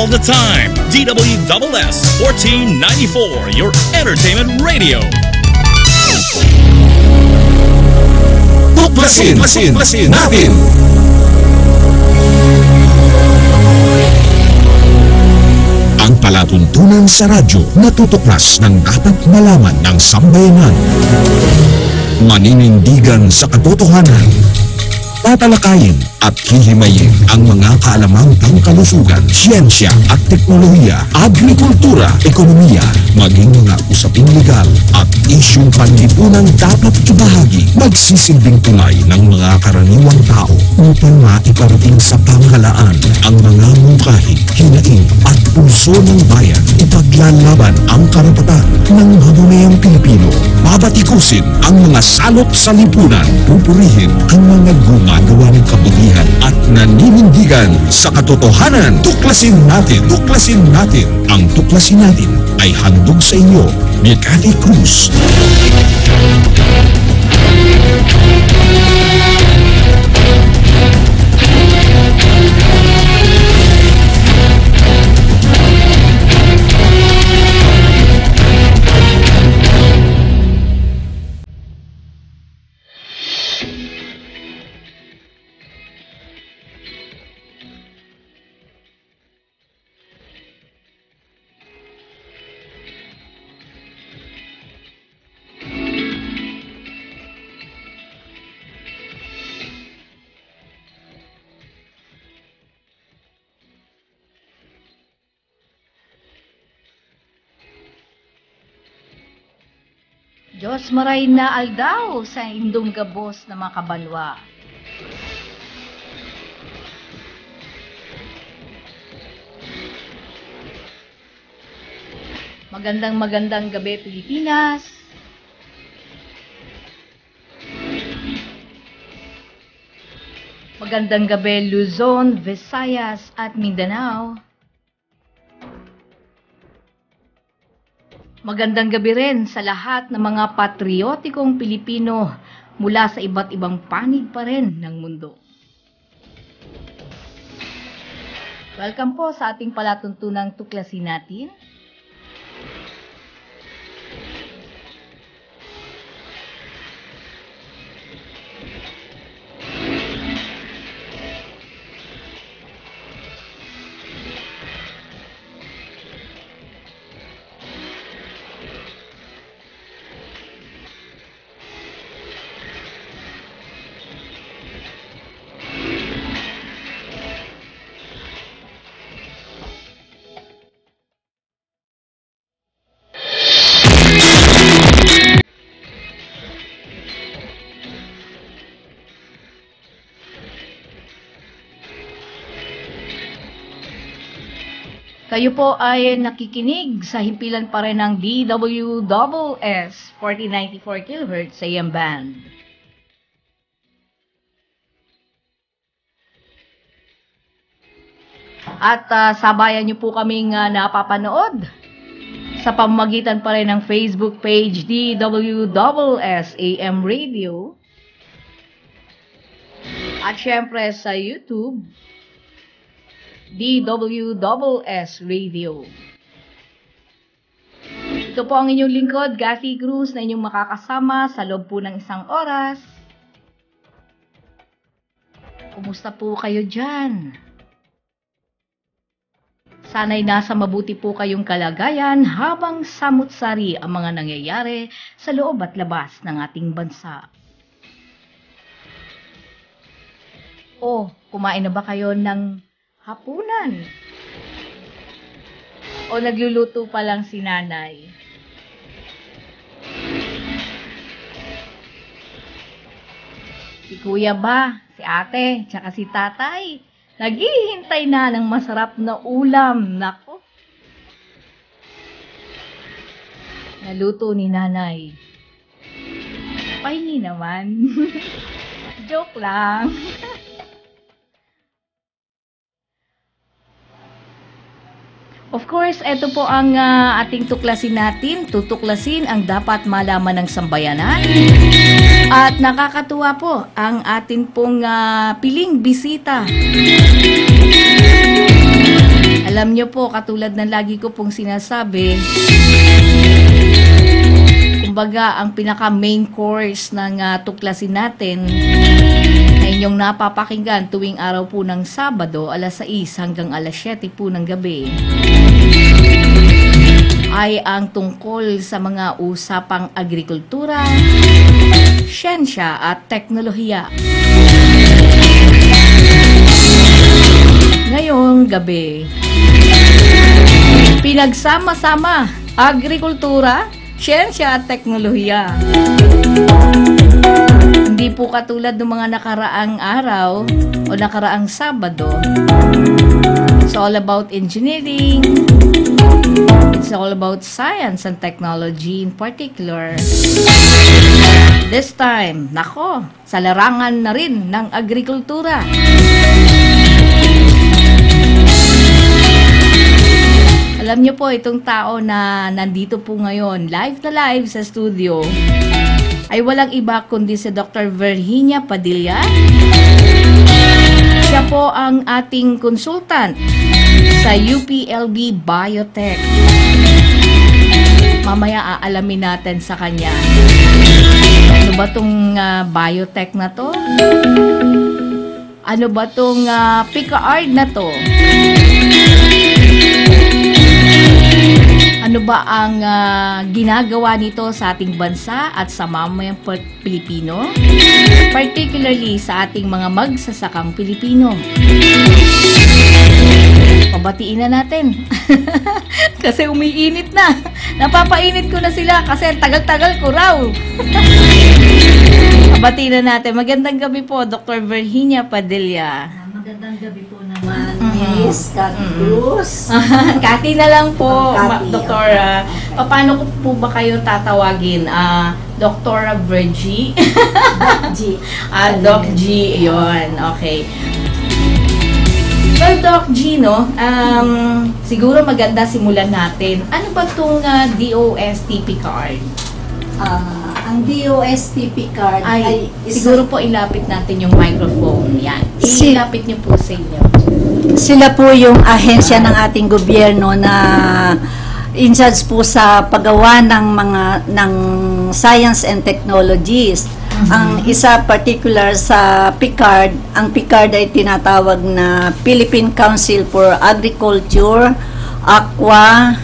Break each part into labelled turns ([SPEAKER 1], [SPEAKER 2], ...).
[SPEAKER 1] all the time. DWSS 1494, your entertainment radio.
[SPEAKER 2] Tuklasin, tuklasin, tuklasin natin. Ang palatuntunan sa radyo na tutuklas ng dapat malaman ng sambayanan. Maninindigan sa katotohanan. Tatalakayin at hihimayin ang mga kaalamang pangkalusugan, siyensya at teknolohiya, agrikultura, ekonomiya, maging mga usaping legal at isyong panlipunang dapat ibahagi, magsisilbing tulay ng mga karaniwang tao upang maiparating sa pamahalaan ang mga mungkahi, hinaing at puso ng bayan. Ipaglalaban ang karapatan ng mamayang Pilipino. Babatikusin ang mga salot sa lipunan. Pupurihin ang mga gumagawa ng kabutihan at naninindigan sa katotohanan. Tuklasin natin, tuklasin natin. Ang tuklasin natin ay handog sa inyo ni Cathy Cruz.
[SPEAKER 3] Diyos maray na aldaw sa indong gabos na mga kabalwa. Magandang magandang gabi Pilipinas. Magandang gabi Luzon, Visayas at Mindanao. Magandang gabi rin sa lahat ng mga patriotikong Pilipino mula sa iba't ibang panig pa rin ng mundo. Welcome po sa ating palatuntunang tuklasin natin. Kayo po ay nakikinig sa himpilan pa rin ng DWSS 4094 kHz sa AM band. At uh, sabayan niyo po kaming uh, napapanood sa pamamagitan pa rin ng Facebook page DWSS AM Radio. At syempre sa YouTube DWSS Radio. Ito po ang inyong lingkod, Gathy Cruz, na inyong makakasama sa loob po ng isang oras. Kumusta po kayo dyan? Sana'y nasa mabuti po kayong kalagayan habang samut-sari ang mga nangyayari sa loob at labas ng ating bansa. O, kumain na ba kayo ng hapunan. O nagluluto pa lang si nanay. Si kuya ba, si ate, tsaka si tatay, naghihintay na ng masarap na ulam. Nako. Naluto ni nanay. Pahingi naman. Joke lang. Of course, ito po ang uh, ating tuklasin natin. Tutuklasin ang dapat malaman ng sambayanan. At nakakatuwa po ang atin pong uh, piling bisita. Alam nyo po, katulad ng lagi ko pong sinasabi, kumbaga, ang pinaka-main course ng uh, tuklasin natin na inyong napapakinggan tuwing araw po ng Sabado, alas 6 hanggang alas 7 po ng gabi, ay ang tungkol sa mga usapang agrikultura, siyensya at teknolohiya. Ngayong gabi, pinagsama-sama agrikultura, siyensya at teknolohiya. Hindi po katulad ng mga nakaraang araw o nakaraang Sabado. It's all about engineering. It's all about science and technology in particular. This time, nako, sa larangan na rin ng agrikultura. Alam niyo po, itong tao na nandito po ngayon, live na live sa studio, ay walang iba kundi si Dr. Virginia Padilla. Siya po ang ating consultant sa UPLB Biotech. Mamaya aalamin natin sa kanya. Ano ba tong uh, biotech na to? Ano ba tong uh, Picard na to? Ano ba ang uh, ginagawa nito sa ating bansa at sa mamayang Pilipino? Particularly sa ating mga magsasakang Pilipino. Pabatiin na natin. kasi umiinit na. Napapainit ko na sila kasi tagal-tagal ko raw. Pabatiin na natin. Magandang gabi po, Dr. Virginia Padilla.
[SPEAKER 4] Magandang gabi po naman, Miss Cathy Cruz.
[SPEAKER 3] Kati na lang po,
[SPEAKER 4] Cathy,
[SPEAKER 3] ma- Doktor. ah, paano ko po ba kayo tatawagin? Ah, Doktora Virgie?
[SPEAKER 4] G.
[SPEAKER 3] ah, Doc G, yun. Okay. Well, Doc G, no? Um, siguro maganda simulan natin. Ano ba itong DOSTP card?
[SPEAKER 4] Ah, ang DOSTP card ay,
[SPEAKER 3] Ay,
[SPEAKER 4] isa-
[SPEAKER 3] siguro po ilapit natin yung microphone. Yan. Ilapit niyo po sa inyo.
[SPEAKER 4] Sila po yung ahensya ng ating gobyerno na in charge po sa paggawa ng mga ng science and technologies. Ang isa particular sa PICARD, ang PICARD ay tinatawag na Philippine Council for Agriculture, Aqua,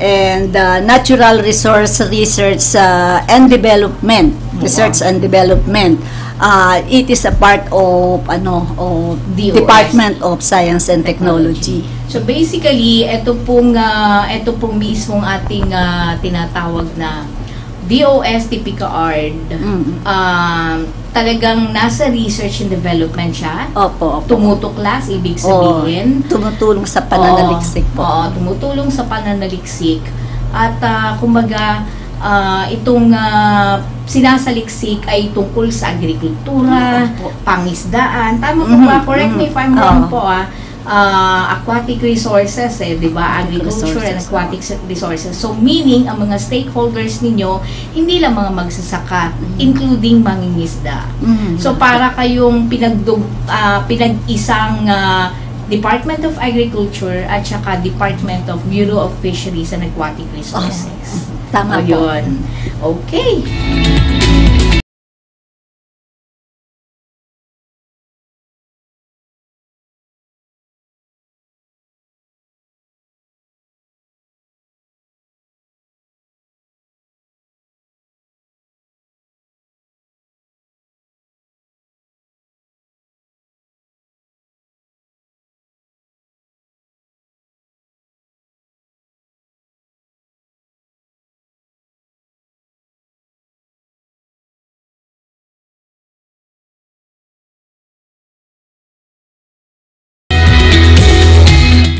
[SPEAKER 4] and uh, Natural Resource Research uh, and Development. Research and Development. Uh, it is a part of ano of
[SPEAKER 3] DOS.
[SPEAKER 4] Department of Science and Technology.
[SPEAKER 3] So basically, ito pong ah, ito pong mismong ating ah, tinatawag na DOSTP card.
[SPEAKER 4] Mm.
[SPEAKER 3] Um, talagang nasa research and development siya.
[SPEAKER 4] Opo, opo.
[SPEAKER 3] Tumutuklas, ibig
[SPEAKER 4] Oo,
[SPEAKER 3] sabihin.
[SPEAKER 4] tumutulong sa pananaliksik
[SPEAKER 3] Oo,
[SPEAKER 4] po.
[SPEAKER 3] Oo, tumutulong sa pananaliksik. At ah, kumbaga, ah, itong ah, sinasaliksik ay tungkol sa agrikultura,
[SPEAKER 4] Opo.
[SPEAKER 3] pangisdaan. Tama po
[SPEAKER 4] Mhm,
[SPEAKER 3] ba? Correct me if I'm wrong
[SPEAKER 4] Oo.
[SPEAKER 3] po ah. Ah, aquatic resources eh, 'di ba? Agriculture and aquatic resources. So meaning ang mga stakeholders ninyo hindi lang mga magsasaka, including mangingisda.
[SPEAKER 4] Mhm.
[SPEAKER 3] So para kayong pinagdug ah, pinag-isang ah, Department of Agriculture at saka Department of Bureau of Fisheries and Aquatic Resources. O,
[SPEAKER 4] Tama po.
[SPEAKER 3] yun. Okay.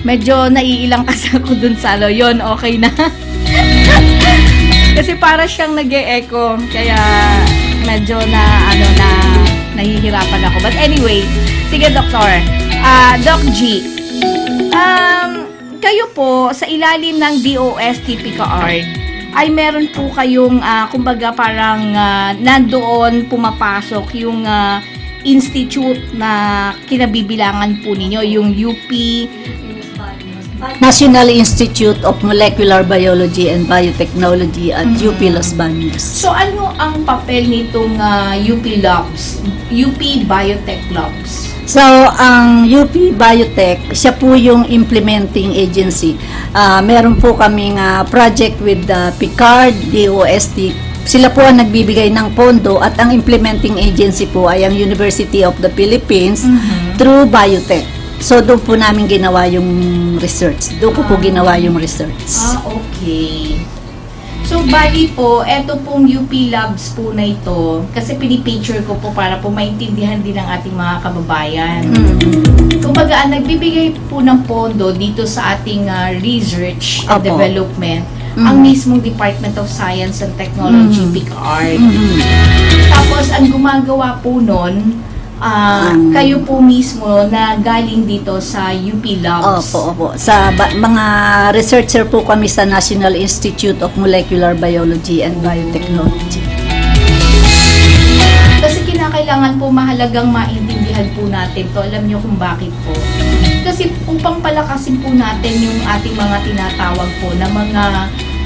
[SPEAKER 3] Medyo naiilang kasi ako dun sa ano. Yun, okay na. kasi para siyang nag echo Kaya medyo na, ano, na, nahihirapan ako. But anyway, sige, Doktor. Ah, Doc G. Um, kayo po, sa ilalim ng DOSTP card, ay meron po kayong, ah, kumbaga parang ah, nandoon pumapasok yung ah, institute na kinabibilangan po ninyo, yung UP
[SPEAKER 4] National Institute of Molecular Biology and Biotechnology at UP Los Baños.
[SPEAKER 3] So ano ang papel nitong ah, UP Labs, UP Biotech Labs?
[SPEAKER 4] So, ang UP Biotech, siya po yung implementing agency. Ah, meron po kaming ah, project with the PICARD, DOST. Sila po ang nagbibigay ng pondo at ang implementing agency po ay ang University of the Philippines through Biotech. So, doon po namin ginawa yung research. Doon ko po ginawa yung research.
[SPEAKER 3] Ah, okay. So, bali po, eto pong UP Labs po na ito, kasi pinipicture ko po para po maintindihan din ng ating mga kababayan.
[SPEAKER 4] Mm.
[SPEAKER 3] Kumbaga, ang nagbibigay po ng pondo dito sa ating ah, research and
[SPEAKER 4] Opo.
[SPEAKER 3] development, ang mismong Department of Science and Technology,
[SPEAKER 4] Mm.
[SPEAKER 3] PICARD. Tapos, ang gumagawa po nun, ah,
[SPEAKER 4] Ang-
[SPEAKER 3] kayo po mismo na galing dito sa UP Labs.
[SPEAKER 4] Opo, opo. Sa ba- mga researcher po kami sa National Institute of Molecular Biology and Biotechnology.
[SPEAKER 3] Kasi kinakailangan po mahalagang maintindihan po natin to. Alam niyo kung bakit po. Kasi upang palakasin po natin yung ating mga tinatawag po na mga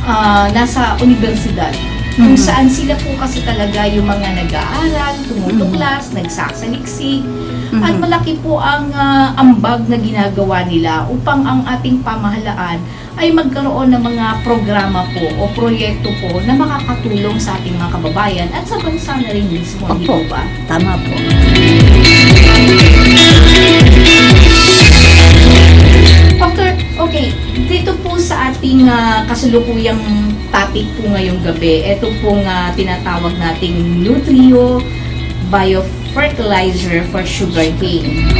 [SPEAKER 3] ah, nasa universidad. Kung
[SPEAKER 4] Mhm.
[SPEAKER 3] saan sila po kasi talaga yung mga nag-aaral, tumutuklas, nagsasaliksik. At
[SPEAKER 4] Mhm.
[SPEAKER 3] malaki po ang ah, ambag na ginagawa nila upang ang ating pamahalaan ay magkaroon ng mga programa po o proyekto po na makakatulong sa ating mga kababayan at sa bansa na rin mismo, hindi
[SPEAKER 4] Opo.
[SPEAKER 3] po ba?
[SPEAKER 4] Tama po.
[SPEAKER 3] Ating ah, kasalukuyang topic po ngayong gabi, ito pong ah, tinatawag nating Nutrio Biofertilizer for Sugarcane.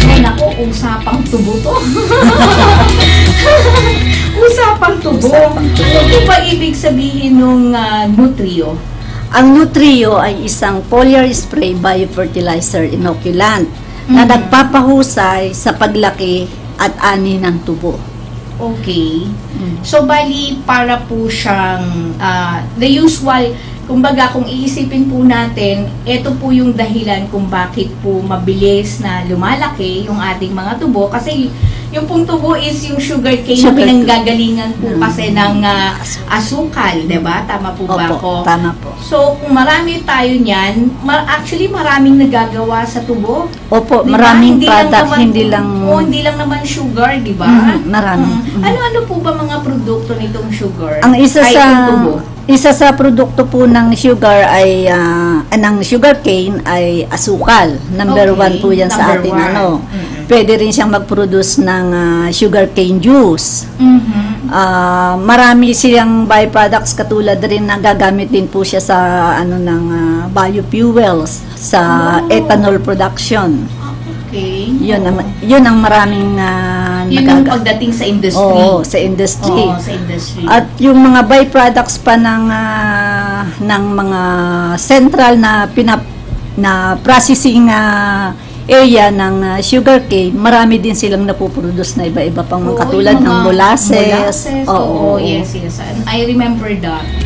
[SPEAKER 3] So, naku, usapang tubo to. usapang tubo.
[SPEAKER 4] Usapang tubo.
[SPEAKER 3] Ano po ba ibig sabihin ng Nutrio?
[SPEAKER 4] Ang Nutrio ay isang foliar spray biofertilizer inoculant na
[SPEAKER 3] Mhm.
[SPEAKER 4] nagpapahusay sa paglaki at ani ng tubo.
[SPEAKER 3] Okay. So, bali, para po siyang, ah, the usual, kumbaga, kung iisipin po natin, ito po yung dahilan kung bakit po mabilis na lumalaki yung ating mga tubo. Kasi, yung pong tubo is yung sugar cane na pinanggagalingan po
[SPEAKER 4] Mm.
[SPEAKER 3] kasi ng ah, asukal, 'di ba? Tama po ba
[SPEAKER 4] Opo,
[SPEAKER 3] ako?
[SPEAKER 4] tama po.
[SPEAKER 3] So, kung marami tayo niyan, ma- actually maraming nagagawa sa tubo.
[SPEAKER 4] Opo,
[SPEAKER 3] Di ba?
[SPEAKER 4] maraming
[SPEAKER 3] Hindi lang
[SPEAKER 4] product,
[SPEAKER 3] naman-
[SPEAKER 4] hindi lang...
[SPEAKER 3] Oo, hindi lang naman sugar, di ba?
[SPEAKER 4] Mhm, marami.
[SPEAKER 3] Mm.
[SPEAKER 4] Mhm.
[SPEAKER 3] Ano-ano po ba mga produkto nitong sugar?
[SPEAKER 4] Ang isa
[SPEAKER 3] Ay,
[SPEAKER 4] sa
[SPEAKER 3] tubo.
[SPEAKER 4] Isa sa produkto po ng sugar ay ah, ng sugar cane ay asukal. Number
[SPEAKER 3] Okay,
[SPEAKER 4] one po yan sa ating
[SPEAKER 3] one.
[SPEAKER 4] ano.
[SPEAKER 3] Mhm.
[SPEAKER 4] Pwede rin siyang mag-produce ng ah, sugar cane juice.
[SPEAKER 3] Mhm.
[SPEAKER 4] Ah, marami siyang byproducts katulad rin na gagamit din po siya sa ano ng ah, biofuels sa
[SPEAKER 3] Oh.
[SPEAKER 4] ethanol production.
[SPEAKER 3] Okay.
[SPEAKER 4] Yun ang yun ang maraming ah,
[SPEAKER 3] Yun yung
[SPEAKER 4] nagaga-
[SPEAKER 3] pagdating sa industry.
[SPEAKER 4] Oo, sa industry.
[SPEAKER 3] Oo, sa industry.
[SPEAKER 4] At yung mga byproducts pa ng ah, ng mga central na pinap na processing ah, area ng ah, sugarcane, marami din silang napoproduce na iba-iba pang mga
[SPEAKER 3] Oo,
[SPEAKER 4] katulad
[SPEAKER 3] yung
[SPEAKER 4] ng
[SPEAKER 3] mga
[SPEAKER 4] molasses.
[SPEAKER 3] molasses, Oo, yes, yes. And I remember that.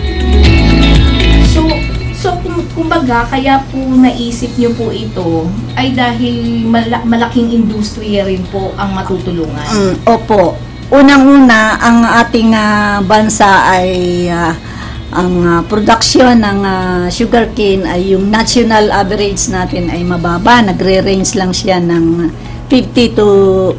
[SPEAKER 3] So, kumbaga, kaya po naisip nyo po ito ay dahil mala- malaking industriya rin po ang matutulungan.
[SPEAKER 4] Mm, opo. Unang-una, ang ating ah, bansa ay ah, ang ah, production ng ah, sugarcane ay yung national average natin ay mababa. Nagre-range lang siya ng 50 to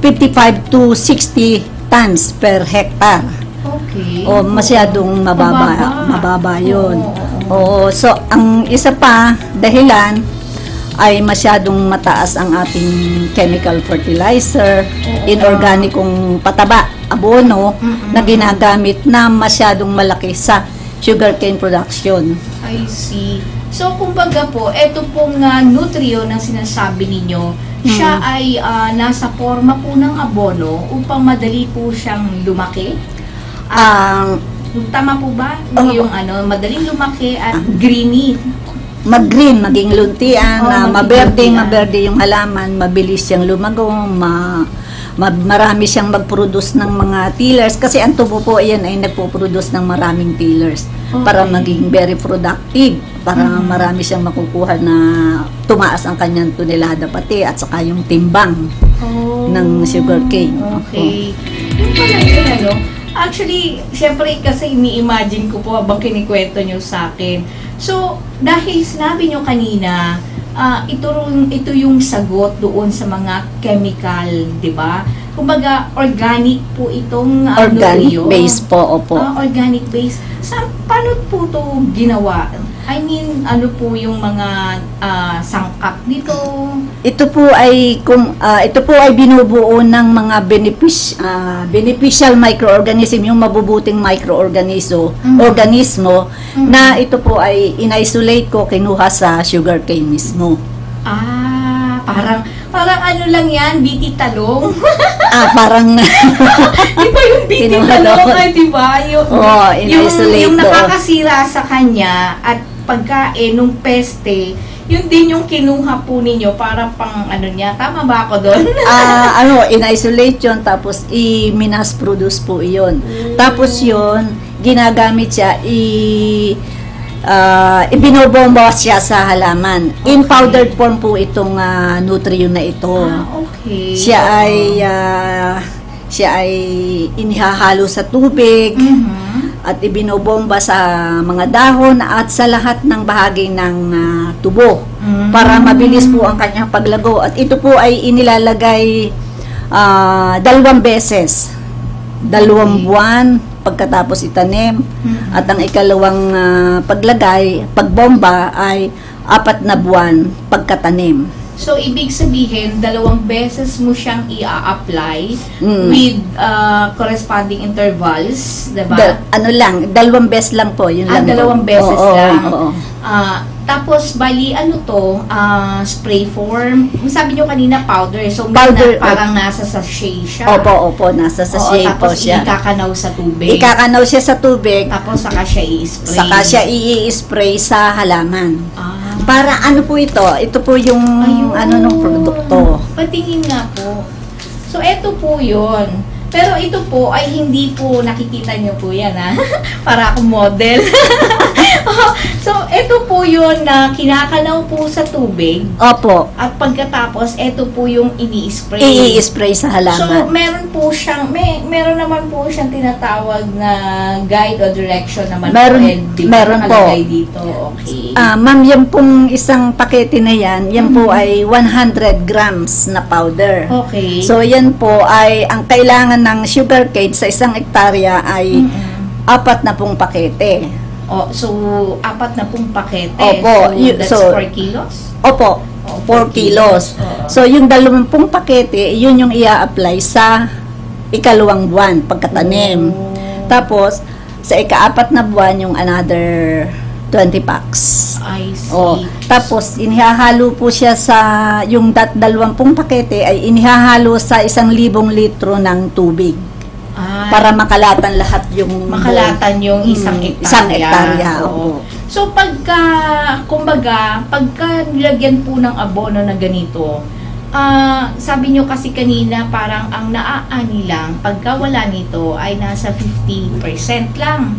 [SPEAKER 4] 55 to 60 tons per hectare.
[SPEAKER 3] Okay.
[SPEAKER 4] O masyadong mababa,
[SPEAKER 3] Mababa.
[SPEAKER 4] mababa 'yun.
[SPEAKER 3] Oo,
[SPEAKER 4] Oo, so ang isa pa dahilan ay masyadong mataas ang ating chemical fertilizer,
[SPEAKER 3] Oo.
[SPEAKER 4] inorganikong pataba, abono
[SPEAKER 3] Mm-mm.
[SPEAKER 4] na ginagamit na masyadong malaki sa sugarcane production.
[SPEAKER 3] I see. So, kumbaga po, eto pong uh, nutrio na sinasabi ninyo, siya
[SPEAKER 4] Hmm.
[SPEAKER 3] ay ah, nasa forma po ng abono upang madali po siyang lumaki.
[SPEAKER 4] Ang
[SPEAKER 3] Tama po ba?
[SPEAKER 4] Oo.
[SPEAKER 3] Yung ano, madaling lumaki at greeny.
[SPEAKER 4] mag-green, maging luntian, na
[SPEAKER 3] maging
[SPEAKER 4] maberde, maberde yung halaman, mabilis siyang lumago, ma, ma- marami siyang mag-produce ng mga tillers kasi ang tubo po yan ay nagpo-produce ng maraming tillers para
[SPEAKER 3] Okay.
[SPEAKER 4] maging very productive, para
[SPEAKER 3] Mhm.
[SPEAKER 4] marami siyang makukuha na tumaas ang kanyang tonelada pati at saka yung timbang.
[SPEAKER 3] Oh.
[SPEAKER 4] ng sugarcane.
[SPEAKER 3] Okay. Yung pala yun, ano? Actually, syempre kasi ini-imagine ko po habang kinikwento nyo sa akin. So, dahil sinabi nyo kanina, ah, ito, ito yung sagot doon sa mga chemical, di ba? Kumbaga, organic po itong ano
[SPEAKER 4] Organic
[SPEAKER 3] yun?
[SPEAKER 4] base po, opo.
[SPEAKER 3] Ah, organic base. Sa, paano po to ginawa? I mean, ano po yung mga ah, sangkap dito?
[SPEAKER 4] Ito po ay kung ah, ito po ay binubuo ng mga benefic, ah, beneficial microorganism, yung mabubuting microorganismo,
[SPEAKER 3] Mhm.
[SPEAKER 4] organismo
[SPEAKER 3] Mhm.
[SPEAKER 4] na ito po ay in-isolate ko kinuha sa sugarcane mismo.
[SPEAKER 3] Ah, parang parang ano lang yan, biti talong.
[SPEAKER 4] ah, parang
[SPEAKER 3] di ba yung biti talong ay di ba? Yung,
[SPEAKER 4] Oo,
[SPEAKER 3] yung, yung nakakasira sa kanya at pagkain nung peste, yun din yung kinuha po ninyo para pang ano niya. Tama ba ako doon?
[SPEAKER 4] ah, ano, in-isolate yun, tapos i-minas produce po yun. Tapos yun, ginagamit siya, i ah, ibinobomba siya sa halaman. In
[SPEAKER 3] Okay.
[SPEAKER 4] powdered form po itong uh, nutrient na ito.
[SPEAKER 3] ah, okay.
[SPEAKER 4] Siya ay ah, siya ay inihahalo sa tubig
[SPEAKER 3] Mhm.
[SPEAKER 4] at ibinobomba sa mga dahon at sa lahat ng bahagi ng ah, tubo
[SPEAKER 3] Mm.
[SPEAKER 4] para mabilis po ang kanyang paglago at ito po ay inilalagay ah, dalawang beses dalawang buwan pagkatapos itanim
[SPEAKER 3] Mhm.
[SPEAKER 4] at ang ikalawang ah, paglagay pagbomba ay apat na buwan pagkatanim
[SPEAKER 3] So, ibig sabihin, dalawang beses mo siyang i-apply
[SPEAKER 4] Mm.
[SPEAKER 3] with uh, corresponding intervals, diba?
[SPEAKER 4] Da- ano lang, dalawang beses lang po, yun
[SPEAKER 3] Ah,
[SPEAKER 4] lang. po.
[SPEAKER 3] dalawang beses
[SPEAKER 4] Oo,
[SPEAKER 3] lang.
[SPEAKER 4] Oo,
[SPEAKER 3] Ah, tapos, bali, ano to? Ah, spray form? Sabi nyo kanina, powder. So,
[SPEAKER 4] Powder,
[SPEAKER 3] na, parang nasa sachet siya.
[SPEAKER 4] Opo, opo, nasa sa
[SPEAKER 3] Oo,
[SPEAKER 4] po
[SPEAKER 3] tapos
[SPEAKER 4] siya.
[SPEAKER 3] ikakanaw sa tubig.
[SPEAKER 4] Ikakanaw siya sa tubig,
[SPEAKER 3] tapos, saka siya i-spray.
[SPEAKER 4] saka siya i-spray sa halaman.
[SPEAKER 3] Ah.
[SPEAKER 4] Para ano po ito? Ito po yung
[SPEAKER 3] Ayun.
[SPEAKER 4] ano ng produkto.
[SPEAKER 3] Patingin nga po. So, eto po yun. Pero ito po ay hindi po nakikita nyo po yan ha. Para akong model. so, ito po yun na kinakanaw po sa tubig.
[SPEAKER 4] Opo,
[SPEAKER 3] At pagkatapos, ito po yung ini-spray.
[SPEAKER 4] i-spray sa
[SPEAKER 3] So,
[SPEAKER 4] halaman.
[SPEAKER 3] meron po siyang, may, meron naman po siyang tinatawag na guide o direction naman
[SPEAKER 4] Meron-
[SPEAKER 3] po. eh, di ba
[SPEAKER 4] meron po.
[SPEAKER 3] dito. Okay.
[SPEAKER 4] Ah, ma'am, yan pong isang pakete na yan, yan po
[SPEAKER 3] Mhm.
[SPEAKER 4] ay 100 grams na powder.
[SPEAKER 3] okay.
[SPEAKER 4] So, yan po ay ang kailangan ng sugar cane sa isang hektarya ay
[SPEAKER 3] Mm-mm.
[SPEAKER 4] apat na pong pakete.
[SPEAKER 3] Oh, so, apat na pong pakete.
[SPEAKER 4] Opo,
[SPEAKER 3] So,
[SPEAKER 4] y-
[SPEAKER 3] that's
[SPEAKER 4] so-
[SPEAKER 3] 4 kilos?
[SPEAKER 4] Opo,
[SPEAKER 3] Oh,
[SPEAKER 4] 4 kilos. So, yung dalawampung pakete, yun yung ia-apply sa ikalawang buwan pagkatanim.
[SPEAKER 3] Oh.
[SPEAKER 4] Tapos, sa ikaapat na buwan, yung another 20 packs.
[SPEAKER 3] I see.
[SPEAKER 4] Oh, tapos inihahalo po siya sa yung dat dalawampung pakete ay inihahalo sa isang libong litro ng tubig
[SPEAKER 3] Ay,
[SPEAKER 4] para makalatan lahat yung
[SPEAKER 3] makalatan yung isang
[SPEAKER 4] Mm,
[SPEAKER 3] hektarya.
[SPEAKER 4] isang hektarya,
[SPEAKER 3] Oo. So, pagka, kumbaga, pagka nilagyan po ng abono na ganito, ah sabi nyo kasi kanina, parang ang naaani lang, pagka wala nito, ay nasa 50% lang.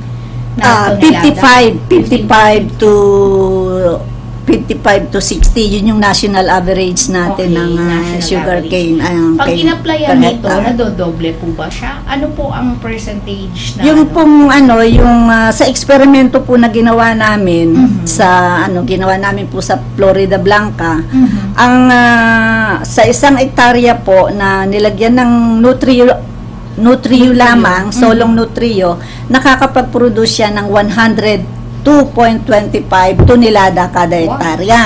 [SPEAKER 4] Ah,
[SPEAKER 3] na
[SPEAKER 4] 55 55 to 55 to 60 yun yung national average natin
[SPEAKER 3] Okay,
[SPEAKER 4] ng
[SPEAKER 3] national
[SPEAKER 4] sugar
[SPEAKER 3] average.
[SPEAKER 4] cane ayun,
[SPEAKER 3] Pag
[SPEAKER 4] per
[SPEAKER 3] nito, nadodoble po ba siya? Ano po ang percentage na
[SPEAKER 4] Yung
[SPEAKER 3] ano?
[SPEAKER 4] pong ano, yung ah, sa eksperimento po na ginawa namin
[SPEAKER 3] Mhm.
[SPEAKER 4] sa ano, ginawa namin po sa Florida Blanca,
[SPEAKER 3] Mhm.
[SPEAKER 4] ang ah, sa isang hektarya po na nilagyan ng nutrio nutrio lamang,
[SPEAKER 3] Mhm.
[SPEAKER 4] solong nutrio, nakakapag-produce siya ng 102.25 tonelada kada
[SPEAKER 3] Wow.
[SPEAKER 4] hektarya.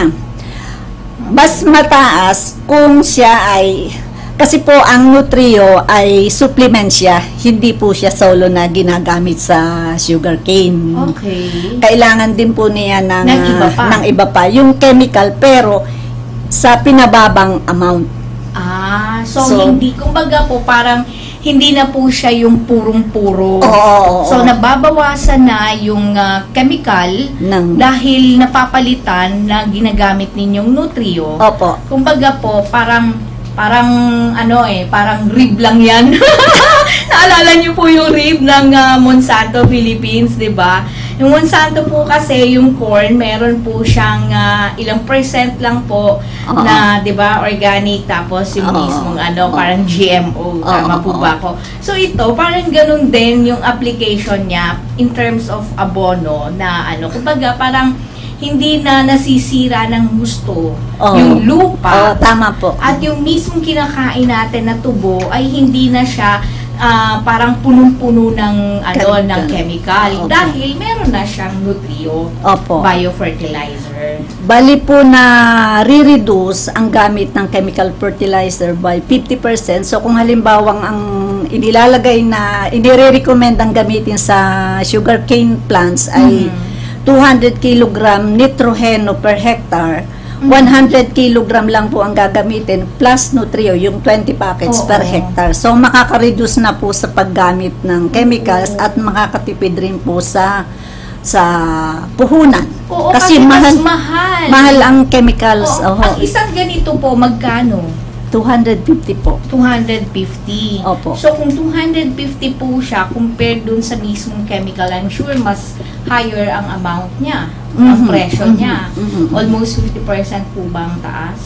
[SPEAKER 4] Mas mataas kung siya ay kasi po ang nutrio ay supplement siya, hindi po siya solo na ginagamit sa sugarcane.
[SPEAKER 3] Okay.
[SPEAKER 4] Kailangan din po niya ng,
[SPEAKER 3] Ng iba pa.
[SPEAKER 4] ng iba pa. Yung chemical pero sa pinababang amount.
[SPEAKER 3] Ah, so,
[SPEAKER 4] So-
[SPEAKER 3] hindi, kumbaga po, parang hindi na po siya yung purong-puro.
[SPEAKER 4] Oo, oo,
[SPEAKER 3] So,
[SPEAKER 4] oo.
[SPEAKER 3] nababawasan na yung ah, chemical
[SPEAKER 4] ng
[SPEAKER 3] dahil napapalitan na ginagamit ninyong nutrio.
[SPEAKER 4] Opo.
[SPEAKER 3] Kumbaga po, parang parang ano eh, parang rib lang yan. Naalala niyo po yung rib ng ah, Monsanto Philippines, 'di ba? Yung Monsanto po kasi, yung corn, meron po siyang ah, ilang percent lang po
[SPEAKER 4] Oo.
[SPEAKER 3] na, di ba, organic, tapos yung
[SPEAKER 4] Oo.
[SPEAKER 3] mismong ano,
[SPEAKER 4] Oo.
[SPEAKER 3] parang GMO, tama
[SPEAKER 4] Oo,
[SPEAKER 3] po ba ako? So ito, parang ganun din yung application niya in terms of abono na ano, kumbaga parang hindi na nasisira ng gusto
[SPEAKER 4] Oo.
[SPEAKER 3] yung lupa
[SPEAKER 4] Oo, tama po.
[SPEAKER 3] at yung mismong kinakain natin na tubo ay hindi na siya ah, parang punong-puno ng ano
[SPEAKER 4] Chemical.
[SPEAKER 3] ng chemical
[SPEAKER 4] Opo.
[SPEAKER 3] dahil meron na siyang nutrio
[SPEAKER 4] Opo.
[SPEAKER 3] biofertilizer.
[SPEAKER 4] Bali po na re-reduce ang gamit ng chemical fertilizer by 50%. So kung halimbawang ang inilalagay na inire-recommend ang gamitin sa sugarcane plants ay
[SPEAKER 3] Mhm.
[SPEAKER 4] 200 kg nitrogeno per hectare. 100 kg lang po ang gagamitin plus nutrio, yung 20 packets
[SPEAKER 3] Oo.
[SPEAKER 4] per hectare. So makaka-reduce na po sa paggamit ng chemicals
[SPEAKER 3] Oo.
[SPEAKER 4] at makakatipid rin po sa sa puhunan.
[SPEAKER 3] Oo,
[SPEAKER 4] kasi,
[SPEAKER 3] kasi,
[SPEAKER 4] mahal
[SPEAKER 3] mas mahal.
[SPEAKER 4] mahal ang chemicals.
[SPEAKER 3] Oo,
[SPEAKER 4] Oho.
[SPEAKER 3] ang isang ganito po, magkano?
[SPEAKER 4] 250 po.
[SPEAKER 3] 250.
[SPEAKER 4] Opo.
[SPEAKER 3] So, kung 250 po siya, compared dun sa mismong chemical, I'm sure mas higher ang amount niya, ang
[SPEAKER 4] Mhm,
[SPEAKER 3] presyo
[SPEAKER 4] mhm,
[SPEAKER 3] niya.
[SPEAKER 4] mhm.
[SPEAKER 3] Almost 50% po ba ang taas?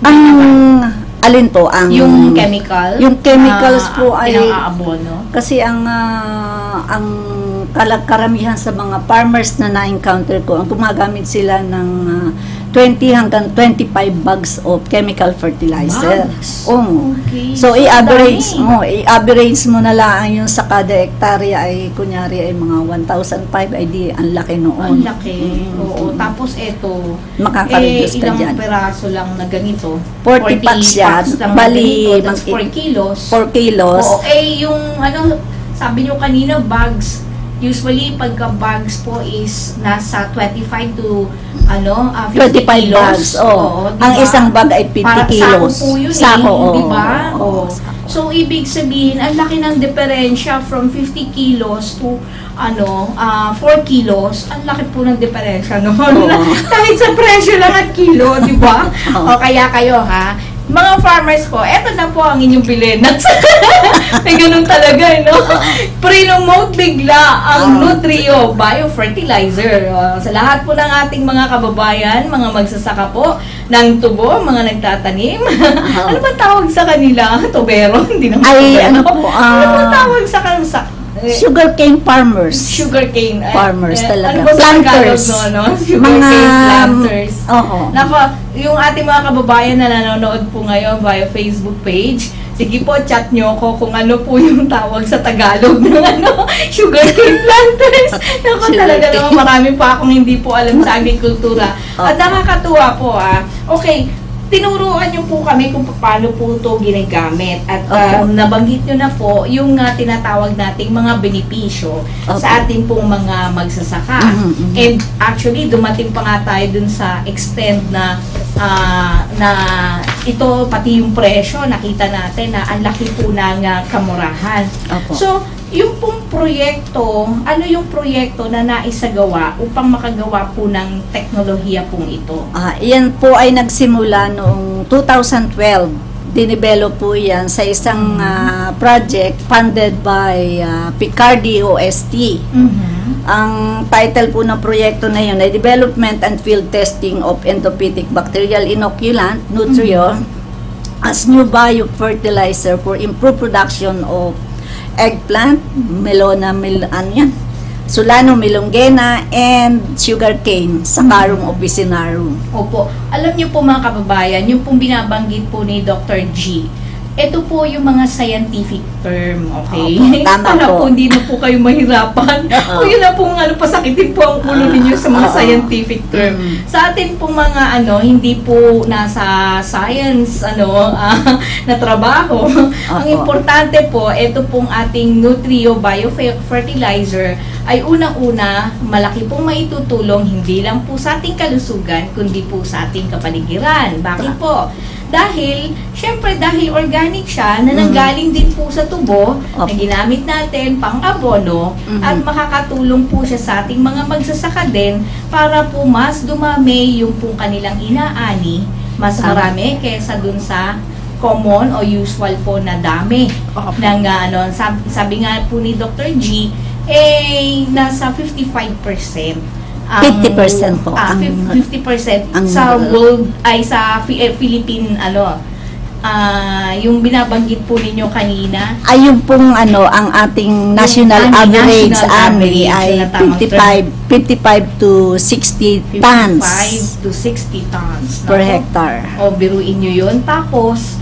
[SPEAKER 4] Ang alin po ang
[SPEAKER 3] Yung chemical?
[SPEAKER 4] yung chemicals
[SPEAKER 3] na
[SPEAKER 4] po ay-
[SPEAKER 3] pinang-aabono?
[SPEAKER 4] kasi ang ah, ang karamihan sa mga farmers na na-encounter ko, ang gumagamit sila ng ah, 20 hanggang 25 bags of chemical fertilizer.
[SPEAKER 3] Bags?
[SPEAKER 4] Oo.
[SPEAKER 3] Okay.
[SPEAKER 4] So, i-average
[SPEAKER 3] dami.
[SPEAKER 4] mo, i-average mo na lang yung sa kada hektarya ay kunyari ay mga 1,005 ay di ang laki noon.
[SPEAKER 3] Ang laki.
[SPEAKER 4] Mm.
[SPEAKER 3] Oo. Tapos eto, eh,
[SPEAKER 4] Makaka-reduce ka
[SPEAKER 3] ilang
[SPEAKER 4] dyan.
[SPEAKER 3] peraso lang na ganito?
[SPEAKER 4] 40 packs yan.
[SPEAKER 3] lang
[SPEAKER 4] Bali,
[SPEAKER 3] ganito,
[SPEAKER 4] mag-
[SPEAKER 3] 4 kilos.
[SPEAKER 4] 4 kilos.
[SPEAKER 3] Oo. Eh, yung ano, sabi nyo kanina, bags. Usually, pagka bags po is nasa 25 to ano, ah, 50
[SPEAKER 4] 25
[SPEAKER 3] kilos.
[SPEAKER 4] bags. Oh.
[SPEAKER 3] Oo,
[SPEAKER 4] Ang
[SPEAKER 3] diba?
[SPEAKER 4] isang bag ay 50
[SPEAKER 3] Para
[SPEAKER 4] kilos.
[SPEAKER 3] Sako po yun
[SPEAKER 4] Sako,
[SPEAKER 3] eh,
[SPEAKER 4] oo.
[SPEAKER 3] di ba?
[SPEAKER 4] Oo,
[SPEAKER 3] Oo. So, ibig sabihin, ang laki ng diferensya from 50 kilos to ano, ah 4 kilos, ang laki po ng diferensya noon.
[SPEAKER 4] Oo.
[SPEAKER 3] Kahit sa presyo lang at kilo, di ba?
[SPEAKER 4] Oo.
[SPEAKER 3] o kaya kayo ha, mga farmers ko, eto na po ang inyong bilhin. May ganun talaga, no? Pre-promote bigla ang. Nutrio Biofertilizer. Uh, sa lahat po ng ating mga kababayan, mga magsasaka po ng tubo, mga nagtatanim. ano ba tawag sa kanila? Tubero? Hindi naman
[SPEAKER 4] Ay,
[SPEAKER 3] tubero.
[SPEAKER 4] ano po,
[SPEAKER 3] ano ba
[SPEAKER 4] ah,
[SPEAKER 3] tawag sa kanila? Eh,
[SPEAKER 4] Sugarcane farmers.
[SPEAKER 3] sugarcane. eh,
[SPEAKER 4] Farmers
[SPEAKER 3] eh,
[SPEAKER 4] talaga.
[SPEAKER 3] Ano ba sa
[SPEAKER 4] Planters.
[SPEAKER 3] Tagalog, no? no? Sugarcane planters.
[SPEAKER 4] Oo.
[SPEAKER 3] Nako, yung ating mga kababayan na nanonood po ngayon via Facebook page, sige po, chat nyo ko kung ano po yung tawag sa Tagalog ng ano, sugarcane planters. Nako, talaga
[SPEAKER 4] Sugarcane.
[SPEAKER 3] naman marami pa akong hindi po alam sa agrikultura. At nakakatuwa po ah. Okay, tinuruan nyo po kami kung paano po ito ginagamit. At ah,
[SPEAKER 4] Opo.
[SPEAKER 3] nabanggit nyo na po yung ah, tinatawag nating mga benepisyo
[SPEAKER 4] Opo.
[SPEAKER 3] sa ating pong mga magsasaka.
[SPEAKER 4] Mhm, mhm.
[SPEAKER 3] And actually, dumating pa nga tayo dun sa extent na ah, na ito, pati yung presyo, nakita natin na ang laki po ng ah, kamurahan.
[SPEAKER 4] Opo.
[SPEAKER 3] So, yung pong proyekto, ano yung proyekto na naisagawa upang makagawa po ng teknolohiya pong ito?
[SPEAKER 4] Ah, iyan po ay nagsimula noong 2012. Dinevelop po yan sa isang ah, project funded by ah, Picardy OST. Ang title po ng proyekto na yun ay Development and Field Testing of Endophytic Bacterial Inoculant, Nutrio, as new biofertilizer for improved production of eggplant, melona, mel, ano yan, Sulano melongena, and sugarcane, Saccharum officinarum.
[SPEAKER 3] Opo. Alam niyo po mga kababayan, yung pong binabanggit po ni Dr. G, ito po yung mga scientific term, okay?
[SPEAKER 4] Opo, tama
[SPEAKER 3] Para
[SPEAKER 4] po.
[SPEAKER 3] hindi na po kayo mahirapan.
[SPEAKER 4] Oo.
[SPEAKER 3] o yun na pong ano, pasakitin po ang ulo ninyo sa mga
[SPEAKER 4] Oo.
[SPEAKER 3] scientific term.
[SPEAKER 4] Mm.
[SPEAKER 3] Sa atin pong mga ano, hindi po nasa science ano ah, na trabaho. Ang importante po, ito pong ating Nutrio Biofertilizer ay unang-una, malaki pong maitutulong hindi lang po sa ating kalusugan, kundi po sa ating kapaligiran. Bakit po? Dahil, syempre dahil organic siya, na
[SPEAKER 4] Mhm.
[SPEAKER 3] nanggaling din po sa tubo, na ginamit natin pang abono,
[SPEAKER 4] Mhm.
[SPEAKER 3] at makakatulong po siya sa ating mga magsasaka din para po mas dumami yung pong kanilang inaani, mas marami kaysa dun sa common o usual po na dami
[SPEAKER 4] Opo.
[SPEAKER 3] ng ah, ano sabi, sabi nga po ni Dr. G eh nasa 55%. Ang-
[SPEAKER 4] 50% po
[SPEAKER 3] Ah,
[SPEAKER 4] ang-
[SPEAKER 3] 50%
[SPEAKER 4] ang-
[SPEAKER 3] sa world ay sa eh, Philippine ano ah yung binabanggit po ninyo kanina.
[SPEAKER 4] Ay yung pong ano ang ating national
[SPEAKER 3] ano,
[SPEAKER 4] average
[SPEAKER 3] national
[SPEAKER 4] annually
[SPEAKER 3] average,
[SPEAKER 4] ay
[SPEAKER 3] yun ang tamang
[SPEAKER 4] 55 55 to 60 tons
[SPEAKER 3] 55 to 60 tons.
[SPEAKER 4] per
[SPEAKER 3] Nako.
[SPEAKER 4] hectare.
[SPEAKER 3] O, biruin nyo yun. Tapos,